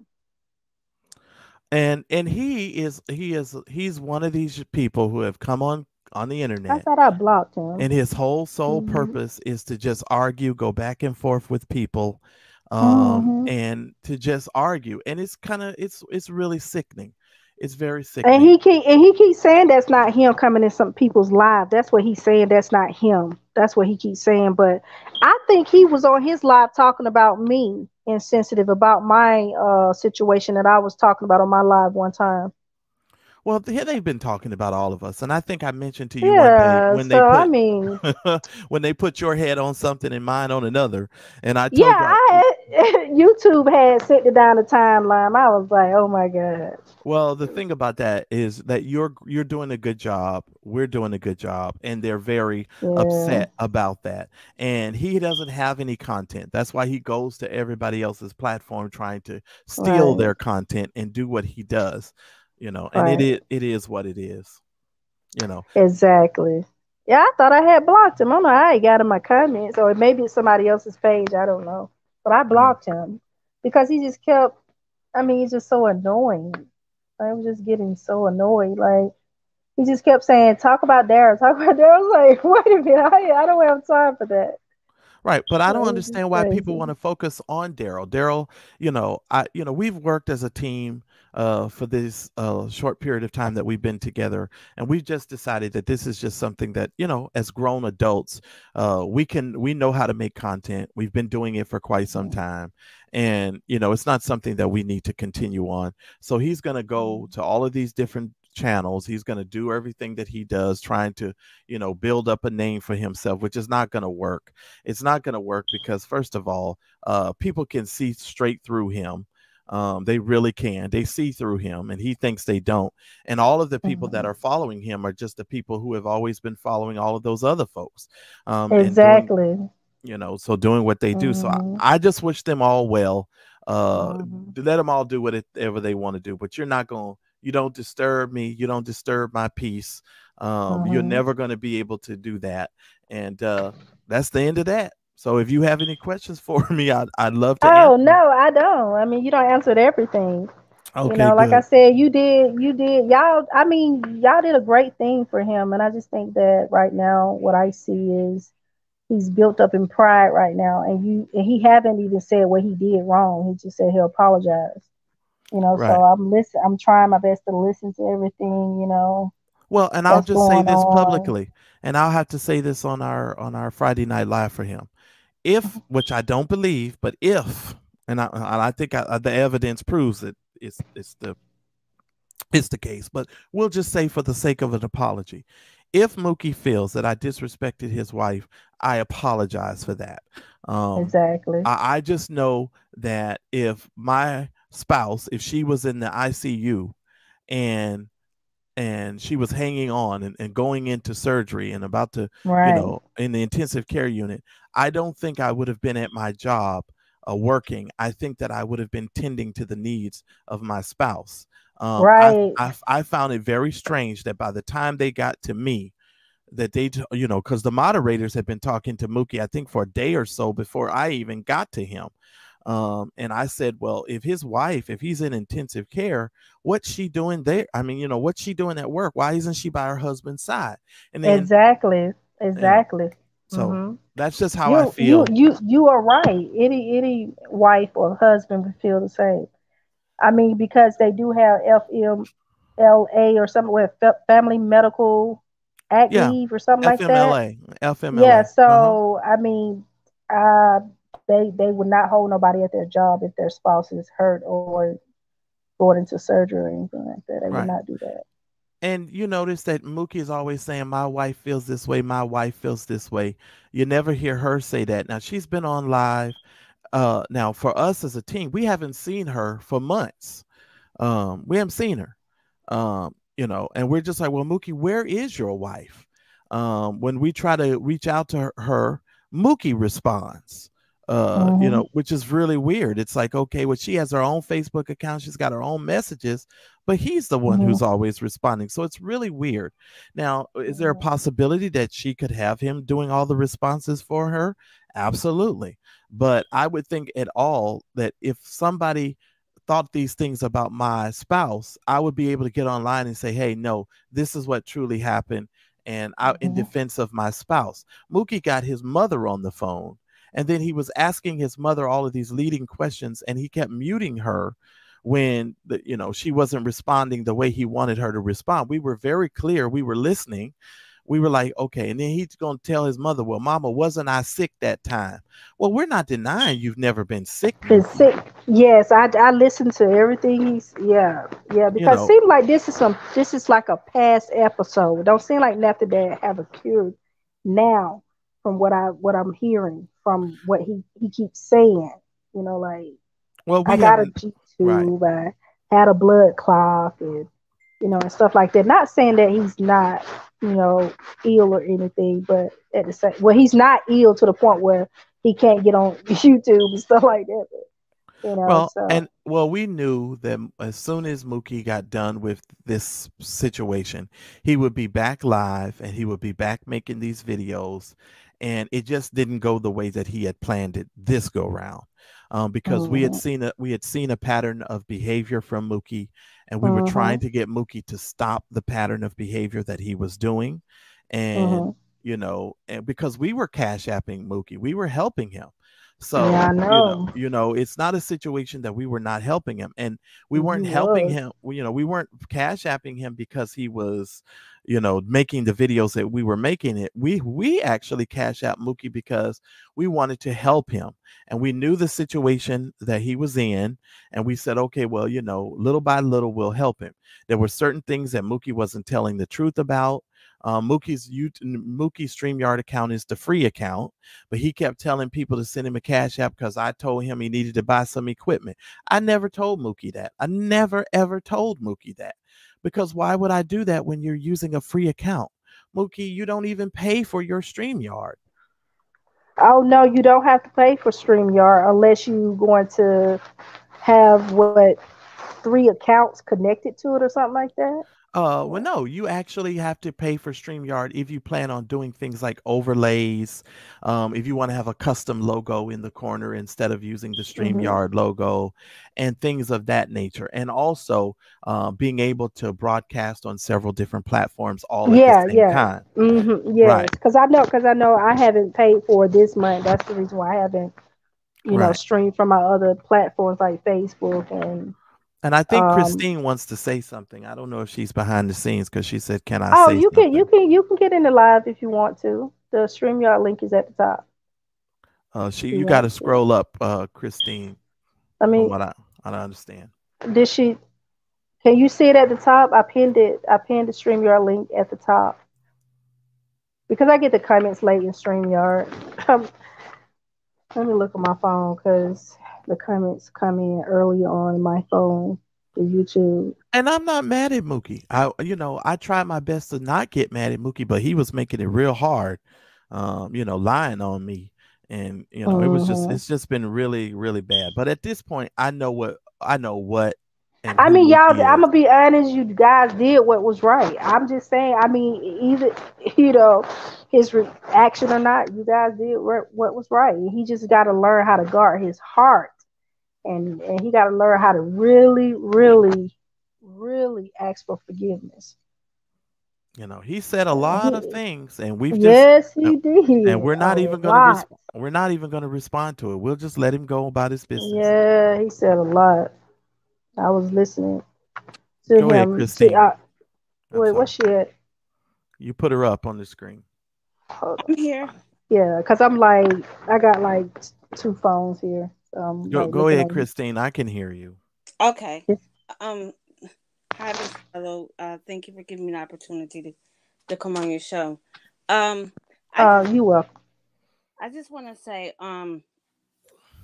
And and he is he is he's one of these people who have come on on the internet. I thought I blocked him. And his whole sole mm-hmm. purpose is to just argue, go back and forth with people, um, mm-hmm. and to just argue. And it's kind of it's it's really sickening. It's very sick. And he keep and he keeps saying that's not him coming in some people's live. That's what he's saying. That's not him. That's what he keeps saying. But I think he was on his live talking about me insensitive about my uh situation that I was talking about on my live one time. Well, here they've been talking about all of us, and I think I mentioned to you yeah, when so, they put, I mean, when they put your head on something and mine on another, and I yeah, I YouTube had sent it down the timeline. I was like, oh my god. Well, the thing about that is that you're you're doing a good job. We're doing a good job, and they're very yeah. upset about that. And he doesn't have any content. That's why he goes to everybody else's platform trying to steal right. their content and do what he does you know, and right. it is it is what it is, you know. Exactly. Yeah, I thought I had blocked him. I don't know. I got in my comments, or maybe it's somebody else's page. I don't know, but I mm. blocked him because he just kept. I mean, he's just so annoying. I was just getting so annoyed. Like he just kept saying, "Talk about Darryl. Talk about Darryl." I was like, "Wait a minute, I, I don't have time for that." Right, but I don't understand why people want to focus on Darryl. Darryl, you know, I, you know, we've worked as a team uh, for this uh, short period of time that we've been together. And we've just decided that this is just something that, you know, as grown adults, uh, we can, we know how to make content. We've been doing it for quite some time. And, you know, it's not something that we need to continue on. So he's going to go mm-hmm. to all of these different channels he's going to do everything that he does trying to you know build up a name for himself which is not going to work it's not going to work because first of all uh people can see straight through him Um, they really can. They see through him, and he thinks they don't. And all of the people Mm-hmm. that are following him are just the people who have always been following all of those other folks. Um, and doing- Exactly. you know, so doing what they do. So Mhm. I, I just wish them all well. Uh, Mhm. let them all do whatever they want to do, but you're not going. to You don't disturb me. You don't disturb my peace. Um, You're Mhm. never going to be able to do that, and uh, that's the end of that. So if you have any questions for me, I'd, I'd love to. Oh answer. no, I don't. I mean, you don't answered everything. Okay, you know, like good. I said, you did, you did, y'all. I mean, y'all did a great thing for him, and I just think that right now, what I see is he's built up in pride right now, and you, and he haven't even said what he did wrong. He just said he'll apologize. You know, Right. so I'm listen. I'm trying my best to listen to everything. You know, Well, and I'll just say this on. publicly, and I'll have to say this on our on our Friday night live for him. If, which I don't believe, but if, and I I think I, the evidence proves that it's it's the it's the case, but we'll just say for the sake of an apology, if Mookie feels that I disrespected his wife, I apologize for that. Um, exactly. I, I just know that if my spouse, if she was in the ICU and and she was hanging on and, and going into surgery and about to, right. you know, in the intensive care unit, I don't think I would have been at my job uh, working. I think that I would have been tending to the needs of my spouse. Um, Right. I, I, I found it very strange that by the time they got to me, that they, you know, because the moderators had been talking to Mookie, I think for a day or so before I even got to him. Um, and I said, well, if his wife, if he's in intensive care, what's she doing there? I mean, you know, what's she doing at work? Why isn't she by her husband's side? And then, exactly. Exactly. So Mhm. that's just how you, I feel. You, you you are right. Any any wife or husband would feel the same. I mean, because they do have FMLA or something with Family Medical Act Yeah, leave or something like that. FMLA, FMLA. Yeah. uh-huh. So I mean, uh, they they would not hold nobody at their job if their spouse is hurt or going into surgery or anything like that. They Right. would not do that. And you notice that Mookie is always saying, My wife feels this way, my wife feels this way. You never hear her say that. Now she's been on live. Uh now for us as a team, we haven't seen her for months. Um, we haven't seen her. Um, you know, and we're just like, Well, Mookie, where is your wife? Um, when we try to reach out to her, her Mookie responds. Uh, you Mhm. know, which is really weird. It's like, okay, well, she has her own Facebook account, she's got her own messages, but he's the one Mhm. who's always responding. So it's really weird. Now, is there a Mhm. possibility that she could have him doing all the responses for her? Absolutely. But I would think at all that if somebody thought these things about my spouse, I would be able to get online and say, hey, no, this is what truly happened. And I, in Mhm. defense of my spouse, Mookie got his mother on the phone. And then he was asking his mother all of these leading questions, and he kept muting her when the, you know she wasn't responding the way he wanted her to respond. We were very clear. We were listening. We were like, okay. And then he's going to tell his mother, well, mama, wasn't I sick that time? Well, we're not denying you've never been sick. Been sick. Yes, I I listened to everything he's yeah, yeah, because know- it seems like this is some this is like a past episode. It don't seem like nothing that have occurred now from what I what I'm hearing from what he, he keeps saying. You know, like Well, we I got a haven't- right. I had a blood clot and you know, and stuff like that. Not saying that he's not, you know, ill or anything, but at the same well, he's not ill to the point where he can't get on YouTube and stuff like that. But, you know, Well, so and well, we knew that as soon as Mookie got done with this situation, he would be back live and he would be back making these videos, and it just didn't go the way that he had planned it this go round, um, because we had Mhm. seen a we had seen a pattern of behavior from Mookie, and we were Mhm. trying to get Mookie to stop the pattern of behavior that he was doing, and Mhm. you know, and because we were cash apping Mookie, we were helping him. So Yeah, I you know, you know, it's not a situation that we were not helping him, and we weren't You helping was. him. You know, we weren't cash apping him because he was, you know, making the videos that we were making it. We we actually cash out Mookie because we wanted to help him, and we knew the situation that he was in, and we said, okay, well, you know, little by little, we'll help him. There were certain things that Mookie wasn't telling the truth about. Uh, Mookie's YouTube, Mookie StreamYard account is the free account, but he kept telling people to send him a cash app because I told him he needed to buy some equipment. I never told Mookie that. I never ever told Mookie that because why would I do that when you're using a free account? Mookie, you don't even pay for your StreamYard. Oh no, you don't have to pay for StreamYard unless you're going to have what three accounts connected to it or something like that. Uh, well, no, you actually have to pay for StreamYard if you plan on doing things like overlays. Um, if you want to have a custom logo in the corner instead of using the Mm-hmm. StreamYard logo and things of that nature. And also uh, being able to broadcast on several different platforms all at Yeah, the same yeah. time. Mm-hmm. Yes, Right. because I know because I know I haven't paid for this month. That's the reason why I haven't, you know, Right. streamed from my other platforms like Facebook and. And I think Um, Christine wants to say something. I don't know if she's behind the scenes because she said, "Can I?" Oh, you can you can you can get in the live if you want to. The StreamYard link is at the top. Uh, she, you you got to scroll up, uh, Christine. I mean, what I, I don't understand. did she? Can you see it at the top? I pinned it. I pinned the StreamYard link at the top because I get the comments late in StreamYard. Um, let me look at my phone because the comments come in early on my phone, the YouTube. And I'm not mad at Mookie. I, you know, I tried my best to not get mad at Mookie, but he was making it real hard. Um, you know, lying on me, and you know, it was just, Mhm. it's just been really, really bad. But at this point, I know what, I know what. And I mean, y'all. I'm gonna be honest. You guys did what was right. I'm just saying. I mean, either you know his reaction or not, you guys did what what was right. He just got to learn how to guard his heart, and and he got to learn how to really, really, really ask for forgiveness. You know, he said a lot of things, and we've just, yes, he did. and we're not A even gonna, lot. we're not even gonna respond to it. We'll just let him go about his business. Yeah, he said a lot. I was listening to Go ahead, him. Christine. See, I, I'm wait, sorry. what's she at? You put her up on the screen. Hold. I'm here. Yeah, because I'm like, I got like two phones here. So I'm Go, like, go ahead, at- Christine. I can hear you. Okay. Um, hi, Miss Hello. Uh, thank you for giving me the opportunity to, to come on your show. Um, I, Uh, you welcome. I just want to say, um,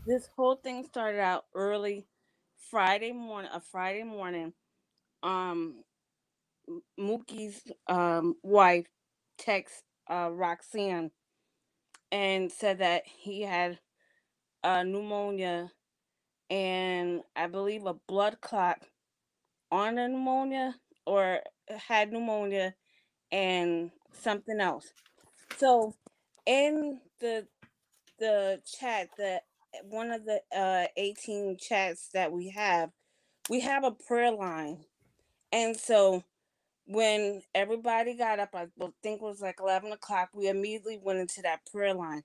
this whole thing started out early Friday morning, a Friday morning. Um, Mookie's um wife text uh Roxanne and said that he had uh pneumonia and I believe a blood clot on the pneumonia or had pneumonia and something else. So in the the chat that one of the uh 18 chats that we have, we have a prayer line. And so when everybody got up, I think it was like 11 o'clock, we immediately went into that prayer line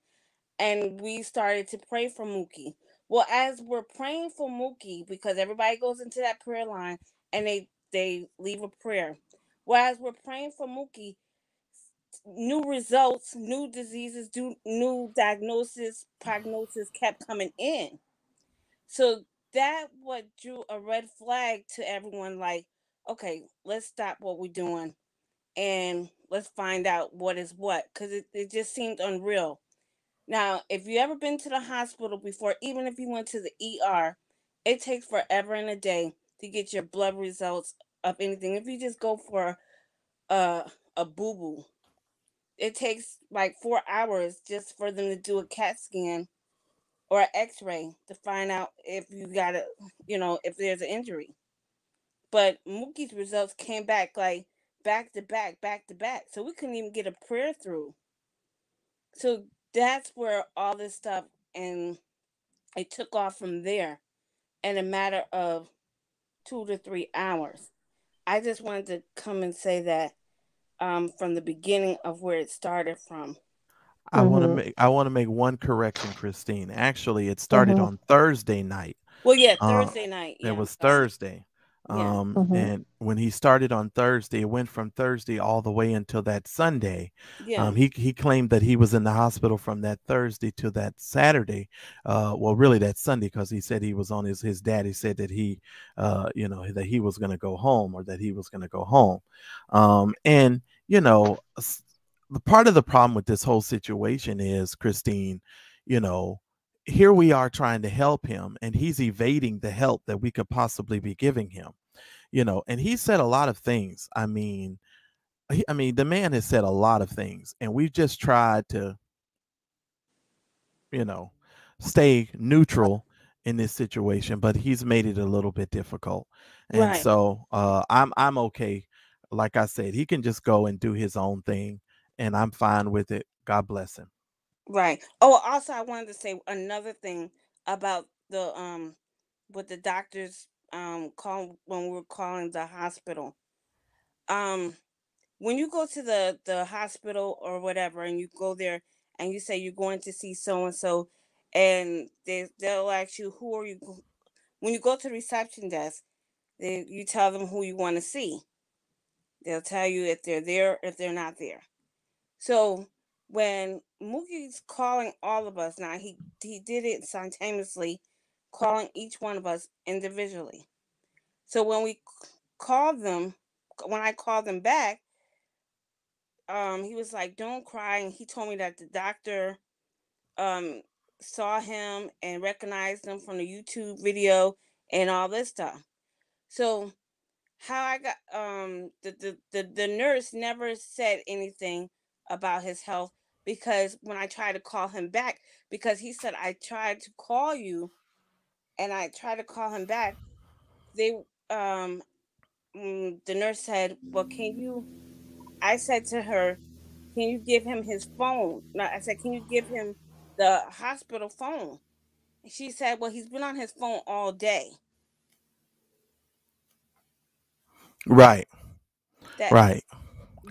and we started to pray for Mookie. Well, as we're praying for Mookie, because everybody goes into that prayer line and they they leave a prayer. Well, as we're praying for Mookie, new results, new diseases, do new diagnosis, prognosis kept coming in. So that what drew a red flag to everyone like, okay, let's stop what we're doing and let's find out what is what. Cause it, it just seemed unreal. Now, if you ever been to the hospital before, even if you went to the ER, it takes forever and a day to get your blood results of anything. If you just go for a a boo boo, it takes like four hours just for them to do a CAT scan or an X-ray to find out if you got a, you know, if there's an injury. But Mookie's results came back like back to back, back to back, so we couldn't even get a prayer through. So that's where all this stuff and it took off from there in a matter of two to three hours. I just wanted to come and say that um, from the beginning of where it started from. I want to make I want to make one correction, Christine. Actually, it started Mhm. on Thursday night. Well, yeah, Uh, Thursday night. It was. Thursday. Yeah. Um, Mhm. and when he started on Thursday, it went from Thursday all the way until that Sunday. Yeah. Um, he he claimed that he was in the hospital from that Thursday to that Saturday. Uh, well, really that Sunday because he said he was on his his daddy said that he, uh, you know, that he was going to go home or that he was going to go home. Um, and you know, the part of the problem with this whole situation is, Christine, you know, here we are trying to help him and he's evading the help that we could possibly be giving him you know and he said a lot of things i mean he, i mean the man has said a lot of things and we've just tried to you know stay neutral in this situation but he's made it a little bit difficult and Right. so uh i'm i'm okay like i said he can just go and do his own thing and i'm fine with it god bless him Right. Oh, also I wanted to say another thing about the um with the doctors um call when we were calling the hospital. Um when you go to the the hospital or whatever and you go there and you say you're going to see so and so and they they'll ask you who are you when you go to the reception desk they, you tell them who you want to see they'll tell you if they're there if they're not there so when Mookie's calling all of us now, he he did it simultaneously, calling each one of us individually. So when we called them, when I called them back, um, he was like, "Don't cry," and he told me that the doctor um saw him and recognized him from the YouTube video and all this stuff. So how I got um the, the the the nurse never said anything about his health because when I tried to call him back because he said I tried to call you and I tried to call him back they um mm, the nurse said well can you I said to her can you give him his phone? No I said can you give him the hospital phone? She said well he's been on his phone all day right that right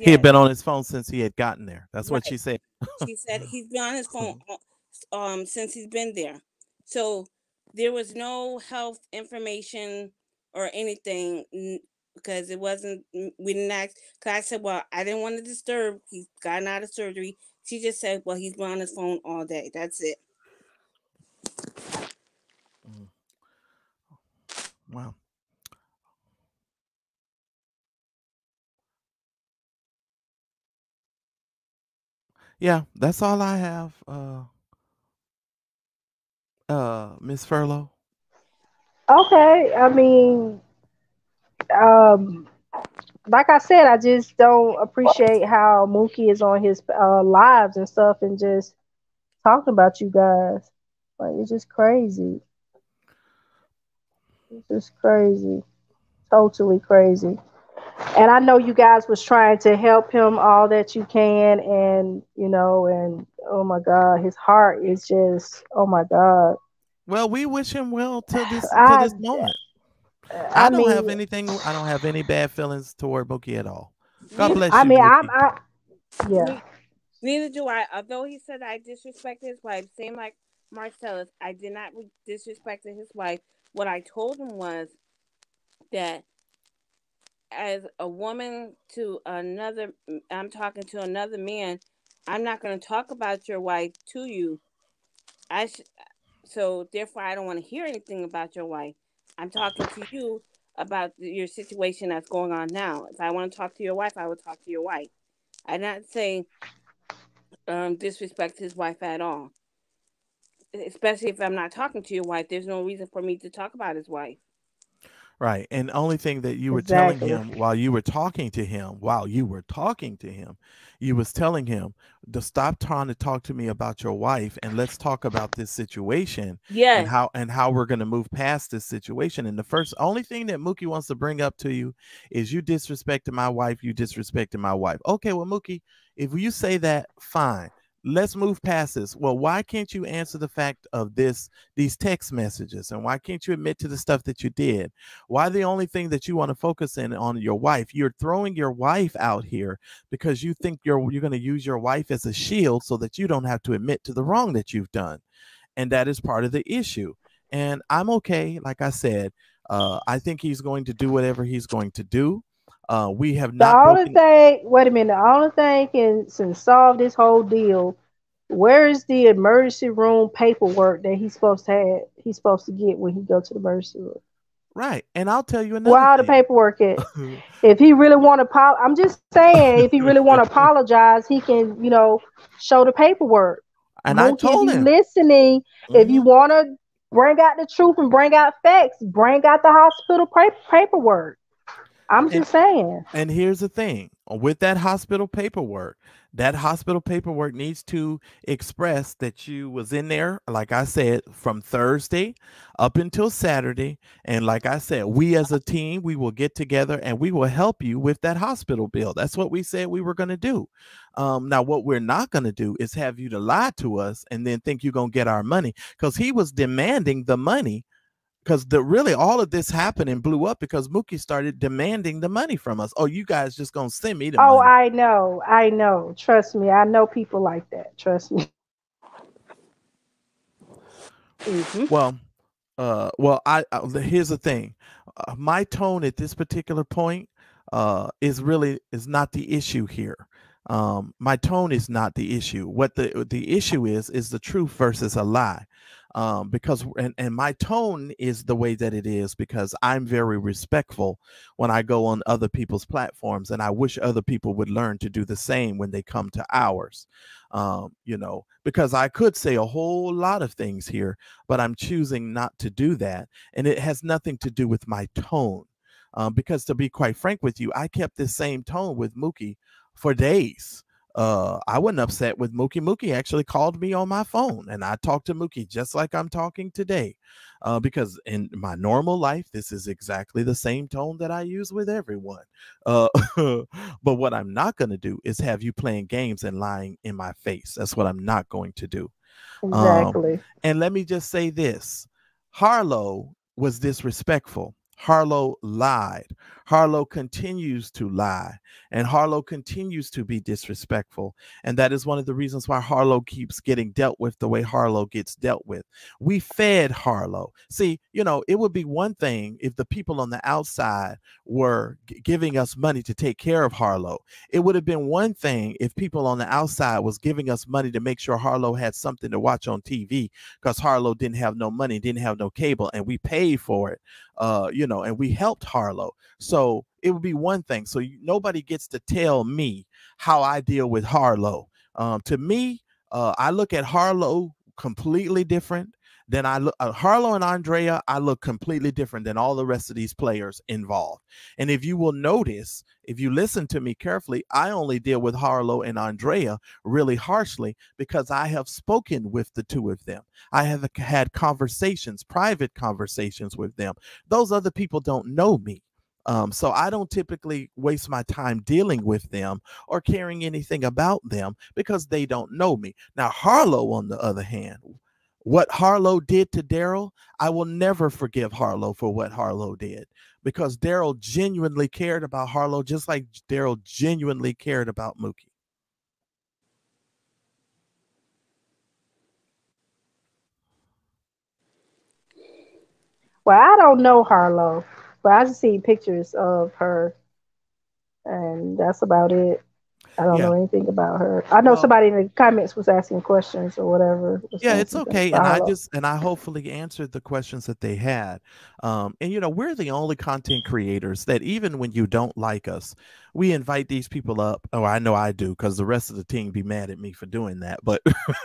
he had been on his phone since he had gotten there that's what she said She said he's been on his phone uh, um since he's been there. So there was no health information or anything because it wasn't we didn't ask because I said, Well, I didn't want to disturb. He's gotten out of surgery. She just said, Well, he's been on his phone all day. That's it. Mm, wow yeah that's all i have uh uh miss furlow Okay, I mean, um, like I said, I just don't appreciate how Mookie is on his uh, lives and stuff and just talking about you guys. Like it's just crazy. It's just crazy. Totally crazy. And I know you guys was trying to help him all that you can and you know and oh my god, his heart is just oh my god. well we wish him well to this to I this moment I i don't have anything i don't have any bad feelings toward Mookie at all god bless you. I you mean I'm I yeah. neither do I. Although he said I disrespected his wife, same like Marcellus, I did not disrespect his wife. What I told him was that as a woman to another i'm talking to another man i'm not going to talk about your wife to you. I sh- so therefore i don't want to hear anything about your wife. I'm talking to you about your situation that's going on now. If i want to talk to your wife i would talk to your wife. I'm not say um disrespect his wife at all. Especially if i'm not talking to your wife there's no reason for me to talk about his wife Right. And only thing that you were telling him while you were talking to him, while you were talking to him, you was telling him to stop trying to talk to me about your wife and let's talk about this situation Yeah. and how and how we're going to move past this situation. And the first only thing that Mookie wants to bring up to you is you disrespected my wife, you disrespected my wife. Okay, well, Mookie, if you say that, fine. Let's move past this. Well, why can't you answer the fact of this, these text messages, and why can't you admit to the stuff that you did? Why the only thing that you want to focus in on your wife? You're throwing your wife out here because you think you're you're going to use your wife as a shield so that you don't have to admit to the wrong that you've done, and that is part of the issue. And I'm okay, like I said. Uh, I think he's going to do whatever he's going to do. Uh, we have not. The only thing, wait a minute, the only thing can, can solve this whole deal. Where is the emergency room paperwork that he's supposed to have? He's supposed to get when he go to the emergency room. Right. And I'll tell you another Where all the paperwork at? if he really want to, apo- I'm just saying, if he really want to apologize, he can, you know, show the paperwork. and I Mookie, told if you him. listening, if you Mhm. want to bring out the truth and bring out facts, bring out the hospital pa- paperwork. I'm And- just saying. And here's the thing with that hospital paperwork, that hospital paperwork needs to express that you was in there, like I said, from Thursday up until Saturday. And like I said, we as a team, we will get together and we will help you with that hospital bill. That's what we said we were going to do. Um, now, what we're not going to do is have you to lie to us and then think you're going to get our money because he was demanding the money because the really all of this happened and blew up because Mookie started demanding the money from us. Oh, you guys just gonna send me the Oh, money? I know. I know. Trust me. I know people like that. Trust me. Mhm. well, uh, well, I, I here's the thing. Uh, my tone at this particular point uh, is really is not the issue here. Um, my tone is not the issue. What the the issue is is the truth versus a lie. Um, because and, and my tone is the way that it is because I'm very respectful when I go on other people's platforms, and I wish other people would learn to do the same when they come to ours. Um, you know, because I could say a whole lot of things here, but I'm choosing not to do that, and it has nothing to do with my tone. Um, because to be quite frank with you, I kept this same tone with Mookie for days. Uh, I wasn't upset with Mookie. Mookie actually called me on my phone, and I talked to Mookie just like I'm talking today. Uh, because in my normal life, this is exactly the same tone that I use with everyone. Uh, but what I'm not going to do is have you playing games and lying in my face. That's what I'm not going to do. Um, Exactly. And let me just say this Harlow was disrespectful. Harlow lied. Harlow continues to lie. And Harlow continues to be disrespectful. And that is one of the reasons why Harlow keeps getting dealt with the way Harlow gets dealt with. We fed Harlow. See, you know, it would be one thing if the people on the outside were giving us money to take care of Harlow. It would have been one thing if people on the outside was giving us money to make sure Harlow had something to watch on TV because Harlow didn't have no money, didn't have no cable, and we paid for it. Uh, you know, and we helped Harlow. So it would be one thing. So you, nobody gets to tell me how I deal with Harlow. Um, to me, uh, I look at Harlow completely different than I look. Uh, Harlow and Andrea, I look completely different than all the rest of these players involved. And if you will notice, if you listen to me carefully, I only deal with Harlow and Andrea really harshly because I have spoken with the two of them. I have had conversations, private conversations with them. Those other people don't know me. Um, so I don't typically waste my time dealing with them or caring anything about them because they don't know me. Now, Harlow, on the other hand, what Harlow did to Darryl, I will never forgive Harlow for what Harlow did because Darryl genuinely cared about Harlow just like Darryl genuinely cared about Mookie. Well, I don't know Harlow, but I just see pictures of her, and that's about it. I don't Yeah. know anything about her. I know Well- somebody in the comments was asking questions or whatever. yeah it's okay and i just and i hopefully answered the questions that they had um and you know we're the only content creators that even when you don't like us we invite these people up oh i know i do because the rest of the team be mad at me for doing that but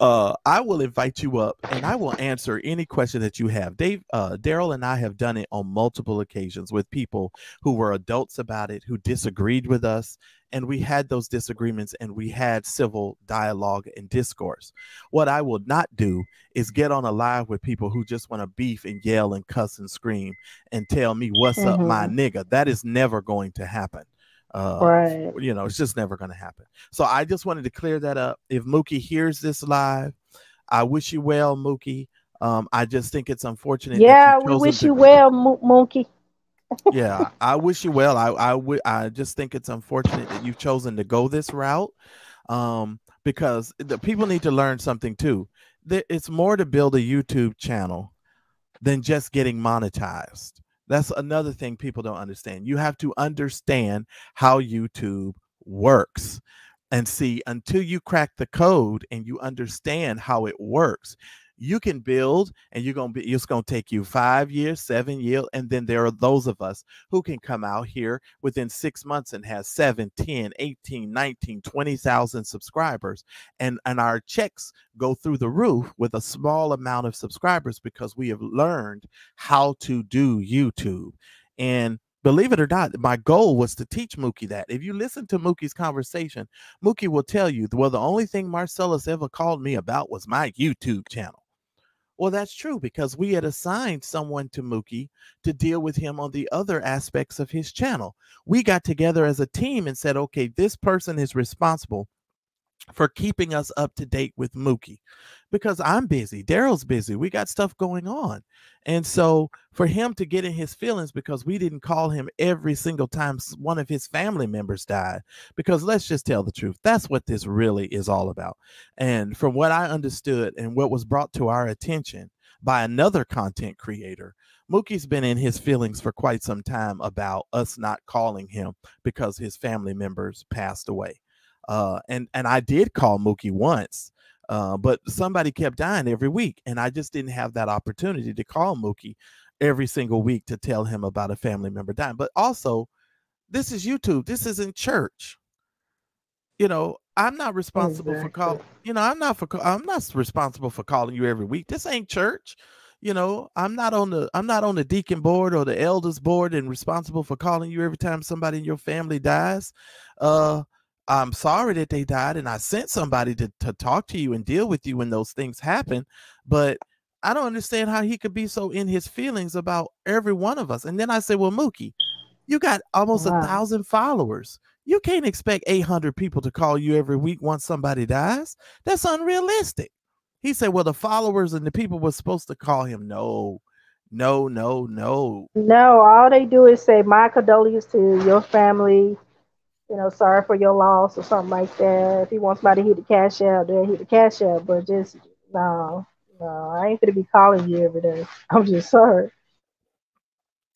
uh i will invite you up and i will answer any question that you have dave uh darryl and i have done it on multiple occasions with people who were adults about it who disagreed with us and we had those disagreements and we had civil dialogue and discourse. What I will not do is get on a live with people who just want to beef and yell and cuss and scream and tell me what's up, my nigga. That is never going to happen. Uh, Right. You know, it's just never going to happen. So I just wanted to clear that up. If Mookie hears this live, I wish you well, Mookie. Um, I just think it's unfortunate. Yeah, we wish you well, Mo- Mookie. Yeah, I wish you well. I I would I just think it's unfortunate that you've chosen to go this route. Um, because the people need to learn something too. It's more to build a YouTube channel than just getting monetized. That's another thing people don't understand. You have to understand how YouTube works. And see, until you crack the code and you understand how it works, you can build and you're going to be it's going to take you five years seven years and then there are those of us who can come out here within six months and have 7 10 18 19 20000 subscribers and and our checks go through the roof with a small amount of subscribers because we have learned how to do youtube and believe it or not, my goal was to teach Mookie that. If you listen to Mookie's conversation, Mookie will tell you, well, the only thing Marcellus ever called me about was my YouTube channel. Well, that's true because we had assigned someone to Mookie to deal with him on the other aspects of his channel. We got together as a team and said, okay, this person is responsible for keeping us up to date with Mookie because I'm busy. Darryl's busy. We got stuff going on. And so for him to get in his feelings because we didn't call him every single time one of his family members died, because let's just tell the truth, that's what this really is all about. And from what I understood and what was brought to our attention by another content creator, Mookie's been in his feelings for quite some time about us not calling him because his family members passed away. Uh, and and I did call Mookie once, uh, but somebody kept dying every week, and I just didn't have that opportunity to call Mookie every single week to tell him about a family member dying. But also, this is YouTube. This isn't church. You know, I'm not responsible exactly. for calling. You know, I'm not for. I'm not responsible for calling you every week. This ain't church. You know, I'm not on the. I'm not on the deacon board or the elders board and responsible for calling you every time somebody in your family dies. Uh, I'm sorry that they died, and I sent somebody to, to talk to you and deal with you when those things happen. But I don't understand how he could be so in his feelings about every one of us. And then I said, Well, Mookie, you got almost wow. a thousand followers. You can't expect 800 people to call you every week once somebody dies. That's unrealistic. He said, Well, the followers and the people were supposed to call him. No, no, no, no. No, all they do is say, My condolences to your family you know, sorry for your loss or something like that. If he wants somebody to hit the cash out, then hit the cash out. But just no, no, I ain't gonna be calling you every day. I'm just sorry.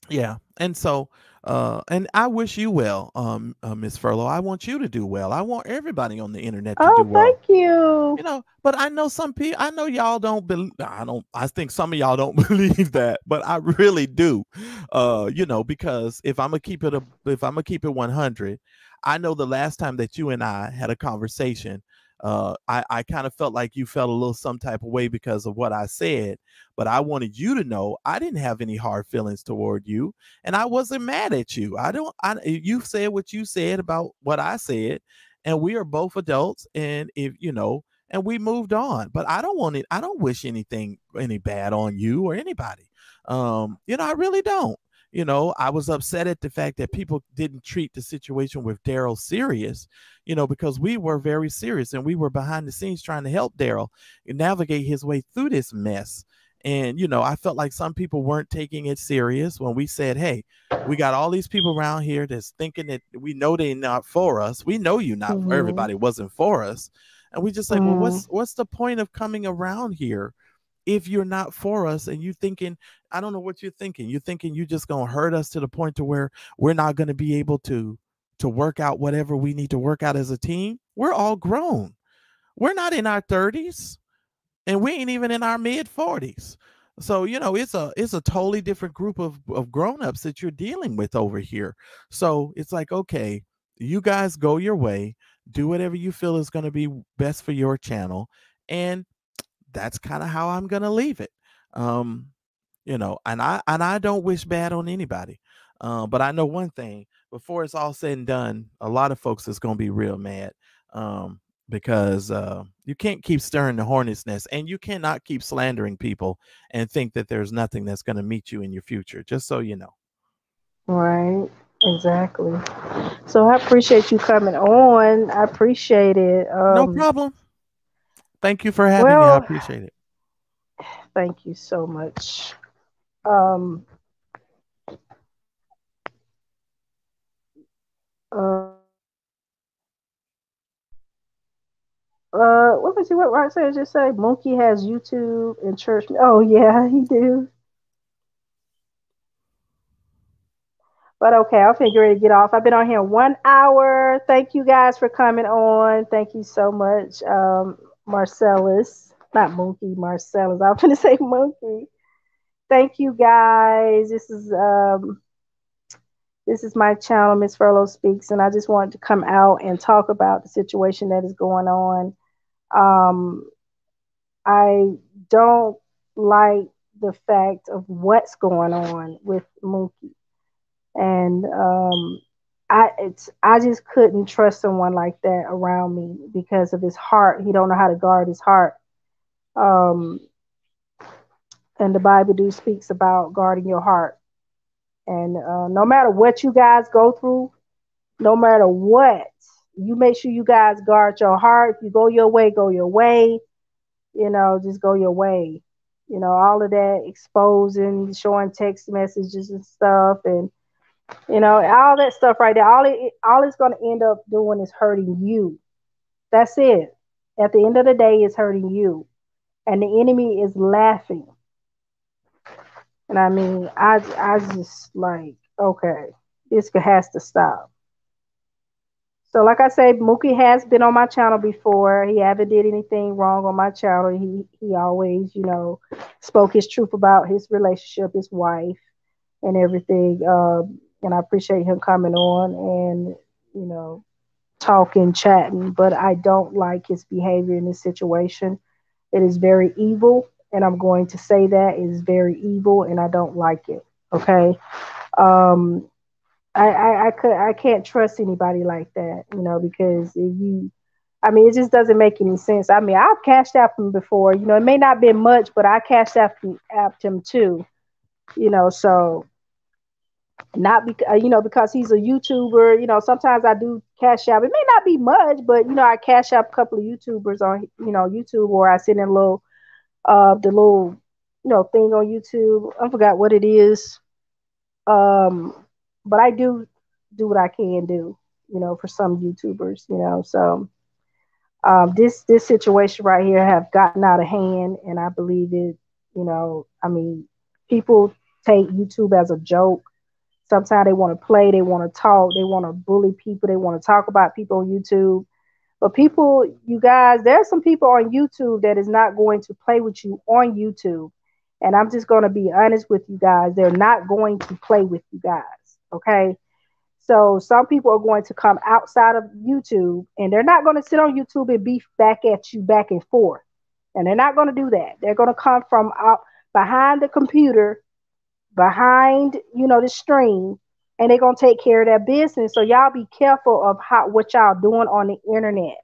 Yeah, and so, uh, and I wish you well, um, uh, Miss Furlow. I want you to do well. I want everybody on the internet to oh, do well. thank you. You know, but I know some people. I know y'all don't believe. I don't. I think some of y'all don't believe that, but I really do. Uh, you know, because if I'm gonna keep it a, if I'm gonna keep it 100, I know the last time that you and I had a conversation, uh, I, I kind of felt like you felt a little some type of way because of what I said, but I wanted you to know I didn't have any hard feelings toward you, and I wasn't mad at you. I don't. I you said what you said about what I said, and we are both adults, and if you know, and we moved on. But I don't want it. I don't wish anything any bad on you or anybody. Um, you know, I really don't you know, I was upset at the fact that people didn't treat the situation with Darryl serious, you know, because we were very serious and we were behind the scenes trying to help Darryl navigate his way through this mess. And, you know, I felt like some people weren't taking it serious when we said, hey, we got all these people around here that's thinking that we know they're not for us. We know you not mm-hmm. everybody wasn't for us. And we just like, mm-hmm. well, what's what's the point of coming around here if you're not for us and you thinking i don't know what you're thinking you're thinking you're just going to hurt us to the point to where we're not going to be able to to work out whatever we need to work out as a team we're all grown. We're not in our 30s and we ain't even in our mid 40s so you know it's a it's a totally different group of, of grown-ups that you're dealing with over here. So it's like okay you guys go your way do whatever you feel is going to be best for your channel and that's kind of how I'm gonna leave it. Um, you know, and I and I don't wish bad on anybody. Uh, but I know one thing: before it's all said and done, a lot of folks is gonna be real mad. Um, because uh, you can't keep stirring the hornet's nest and you cannot keep slandering people and think that there's nothing that's going to meet you in your future just so you know right exactly so i appreciate you coming on i appreciate it um, no problem Thank you for having well, me. I appreciate it. Thank you so much. Um, uh, uh, let me see what Roxanne just say. Monkey has YouTube and church. Oh yeah, he do. But okay, I'll figure it to get off. I've been on here one hour. Thank you guys for coming on. Thank you so much. Um, Marcellus. not Monkey Marcellus. I'm gonna say Monkey. Thank you guys. This is um this is my channel, Miss Furlow Speaks, and I just wanted to come out and talk about the situation that is going on. Um I don't like the fact of what's going on with Mookie. And um I it's I just couldn't trust someone like that around me because of his heart. He don't know how to guard his heart. Um and the Bible do speaks about guarding your heart. And uh, no matter what you guys go through, no matter what, you make sure you guys guard your heart. If you go your way, go your way. You know, just go your way. You know, all of that exposing, showing text messages and stuff, and you know, all that stuff right there. All it all it's going to end up doing is hurting you. That's it. At the end of the day, it's hurting you, and the enemy is laughing. And I mean, I I just like okay, this has to stop. So, like I said, Mookie has been on my channel before. He haven't did anything wrong on my channel. He he always, you know, spoke his truth about his relationship, his wife, and everything. Um, and I appreciate him coming on and you know talking, chatting. But I don't like his behavior in this situation. It is very evil, and I'm going to say that it is very evil, and I don't like it. Okay. Um, I, I, I could I can't trust anybody like that, you know, because if you I mean it just doesn't make any sense. I mean I've cashed out him before, you know, it may not be much, but I cashed out him too, you know, so not because you know because he's a YouTuber, you know, sometimes I do cash out. It may not be much, but you know, I cash out a couple of YouTubers on you know YouTube or I send in a little uh the little you know thing on YouTube. I forgot what it is. Um but I do do what I can do, you know, for some YouTubers, you know. So um, this this situation right here have gotten out of hand, and I believe it. You know, I mean, people take YouTube as a joke. Sometimes they want to play, they want to talk, they want to bully people, they want to talk about people on YouTube. But people, you guys, there are some people on YouTube that is not going to play with you on YouTube. And I'm just going to be honest with you guys. They're not going to play with you guys. Okay. So some people are going to come outside of YouTube and they're not going to sit on YouTube and beef back at you back and forth. And they're not going to do that. They're going to come from out behind the computer, behind, you know, the stream, and they're to take care of their business. So y'all be careful of how what y'all doing on the internet.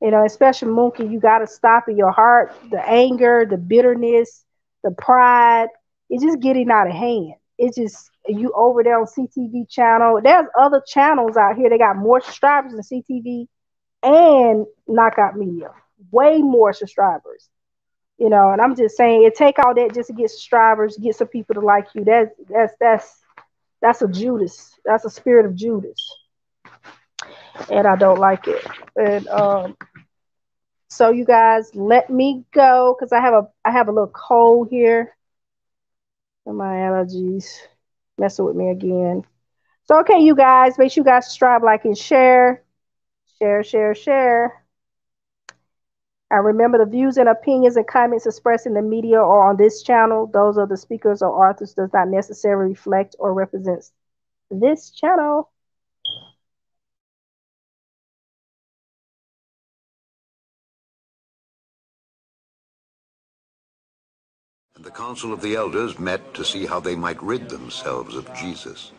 You know, especially Mookie, you got to stop in your heart, the anger, the bitterness, the pride. It's just getting out of hand. It's just you over there on CTV channel. There's other channels out here. They got more subscribers than CTV and Knocc Out Media. Way more subscribers. You know, and I'm just saying it take all that just to get subscribers, get some people to like you. That's that's that's that's a Judas. That's a spirit of Judas. And I don't like it. And um so you guys let me go because I have a I have a little cold here. And my allergies messing with me again. So, okay, you guys, make sure you guys subscribe, like, and share. Share, share, share. And remember, the views and opinions and comments expressed in the media or on this channel, those of the speakers or authors, does not necessarily reflect or represent this channel. And the council of the elders met to see how they might rid themselves of Jesus.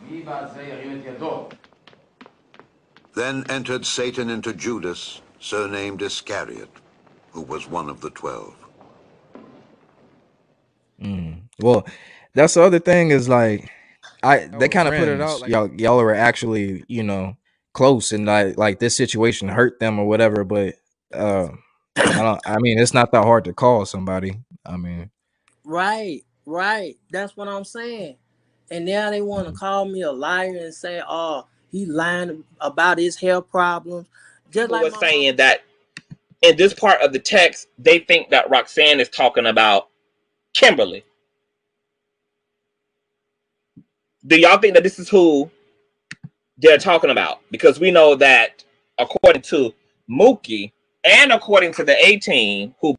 Then entered Satan into Judas, surnamed Iscariot, who was one of the twelve. Mm. Well, that's the other thing is like I they kind of put it out like y'all y'all are actually you know close and like like this situation hurt them or whatever, but uh, I don't. I mean, it's not that hard to call somebody. I mean, Right, right. That's what I'm saying. And now they want to Mhm. call me a liar and say, "Oh, he lying about his health problems." Just People like were my saying that in this part of the text, they think that Roxanne is talking about Kimberly. Do y'all think that this is who they're talking about? Because we know that according to Mookie and according to the 18, who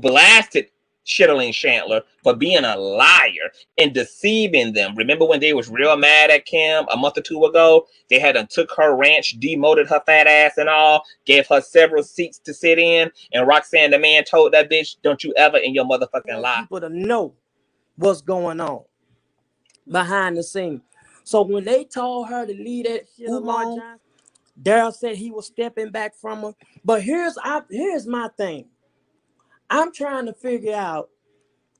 blasted Shitterling Chandler for being a liar and deceiving them. Remember when they was real mad at Kim a month or two ago? They had uh, took her ranch, demoted her fat ass and all, gave her several seats to sit in. And Roxanne, the man, told that bitch, "Don't you ever in your motherfucking life." People to know what's going on behind the scene. So when they told her to leave that alone, Darryl said he was stepping back from her. But here's I, here's my thing. I'm trying to figure out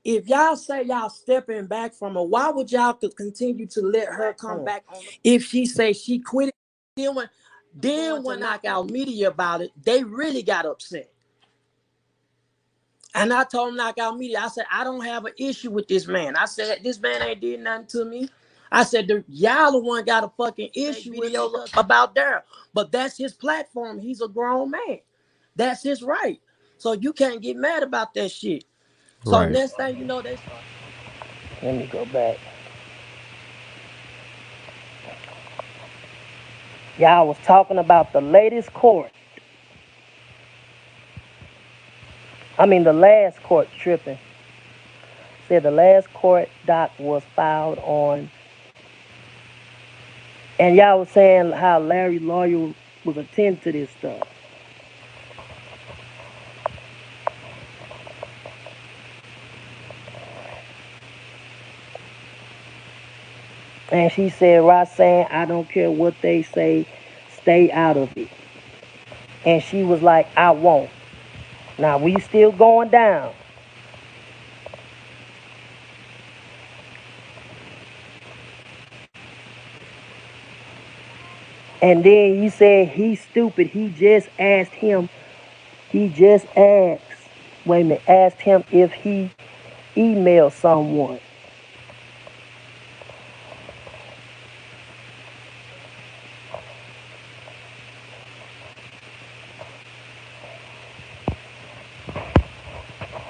if y'all say y'all stepping back from her, why would y'all continue to let her come back if she say she quit? Then when then when Knocc Out Media about it, they really got upset. And I told Knocc Out Media, I said, I don't have an issue with this man. I said, this man ain't did nothing to me. I said, the, y'all the one got a fucking issue with about Darryl. But that's his platform. He's a grown man. That's his right. So you can't get mad about that shit. So Right. next thing you know, they start. Let me go back. Y'all was talking about the latest court. I mean the last court tripping. Said the last court doc was filed on and y'all was saying how Larry lawyer was attending to this stuff. And she said, Roxanne, I don't care what they say, stay out of it. And she was like, I won't. Now we still going down. And then he said he's stupid. He just asked him, he just asked, wait a minute, asked him if he emailed someone.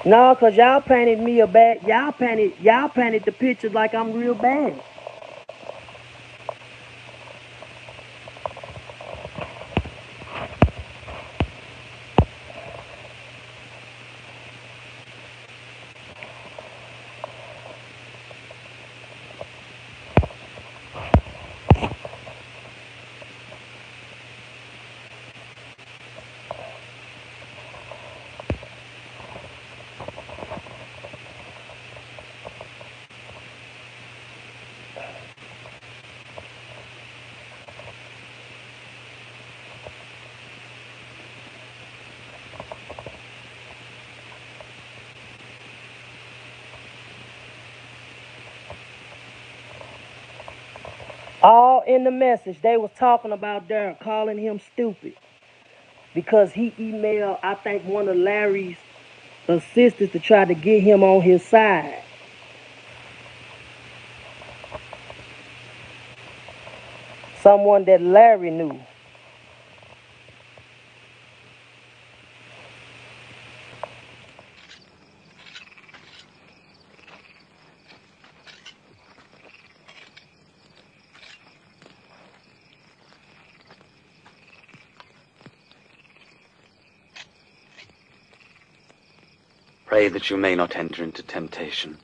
No, cause y'all painted me a bad. Y'all painted y'all painted the picture like I'm real bad. In the message, they was talking about Darren, calling him stupid because he emailed, I think, one of Larry's assistants to try to get him on his side. Someone that Larry knew. Pray that you may not enter into temptation.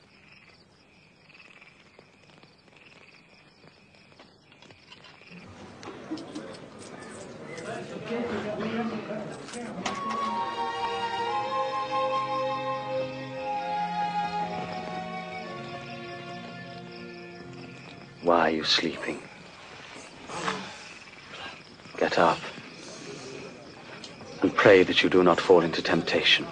Why are you sleeping? Get up and pray that you do not fall into temptation.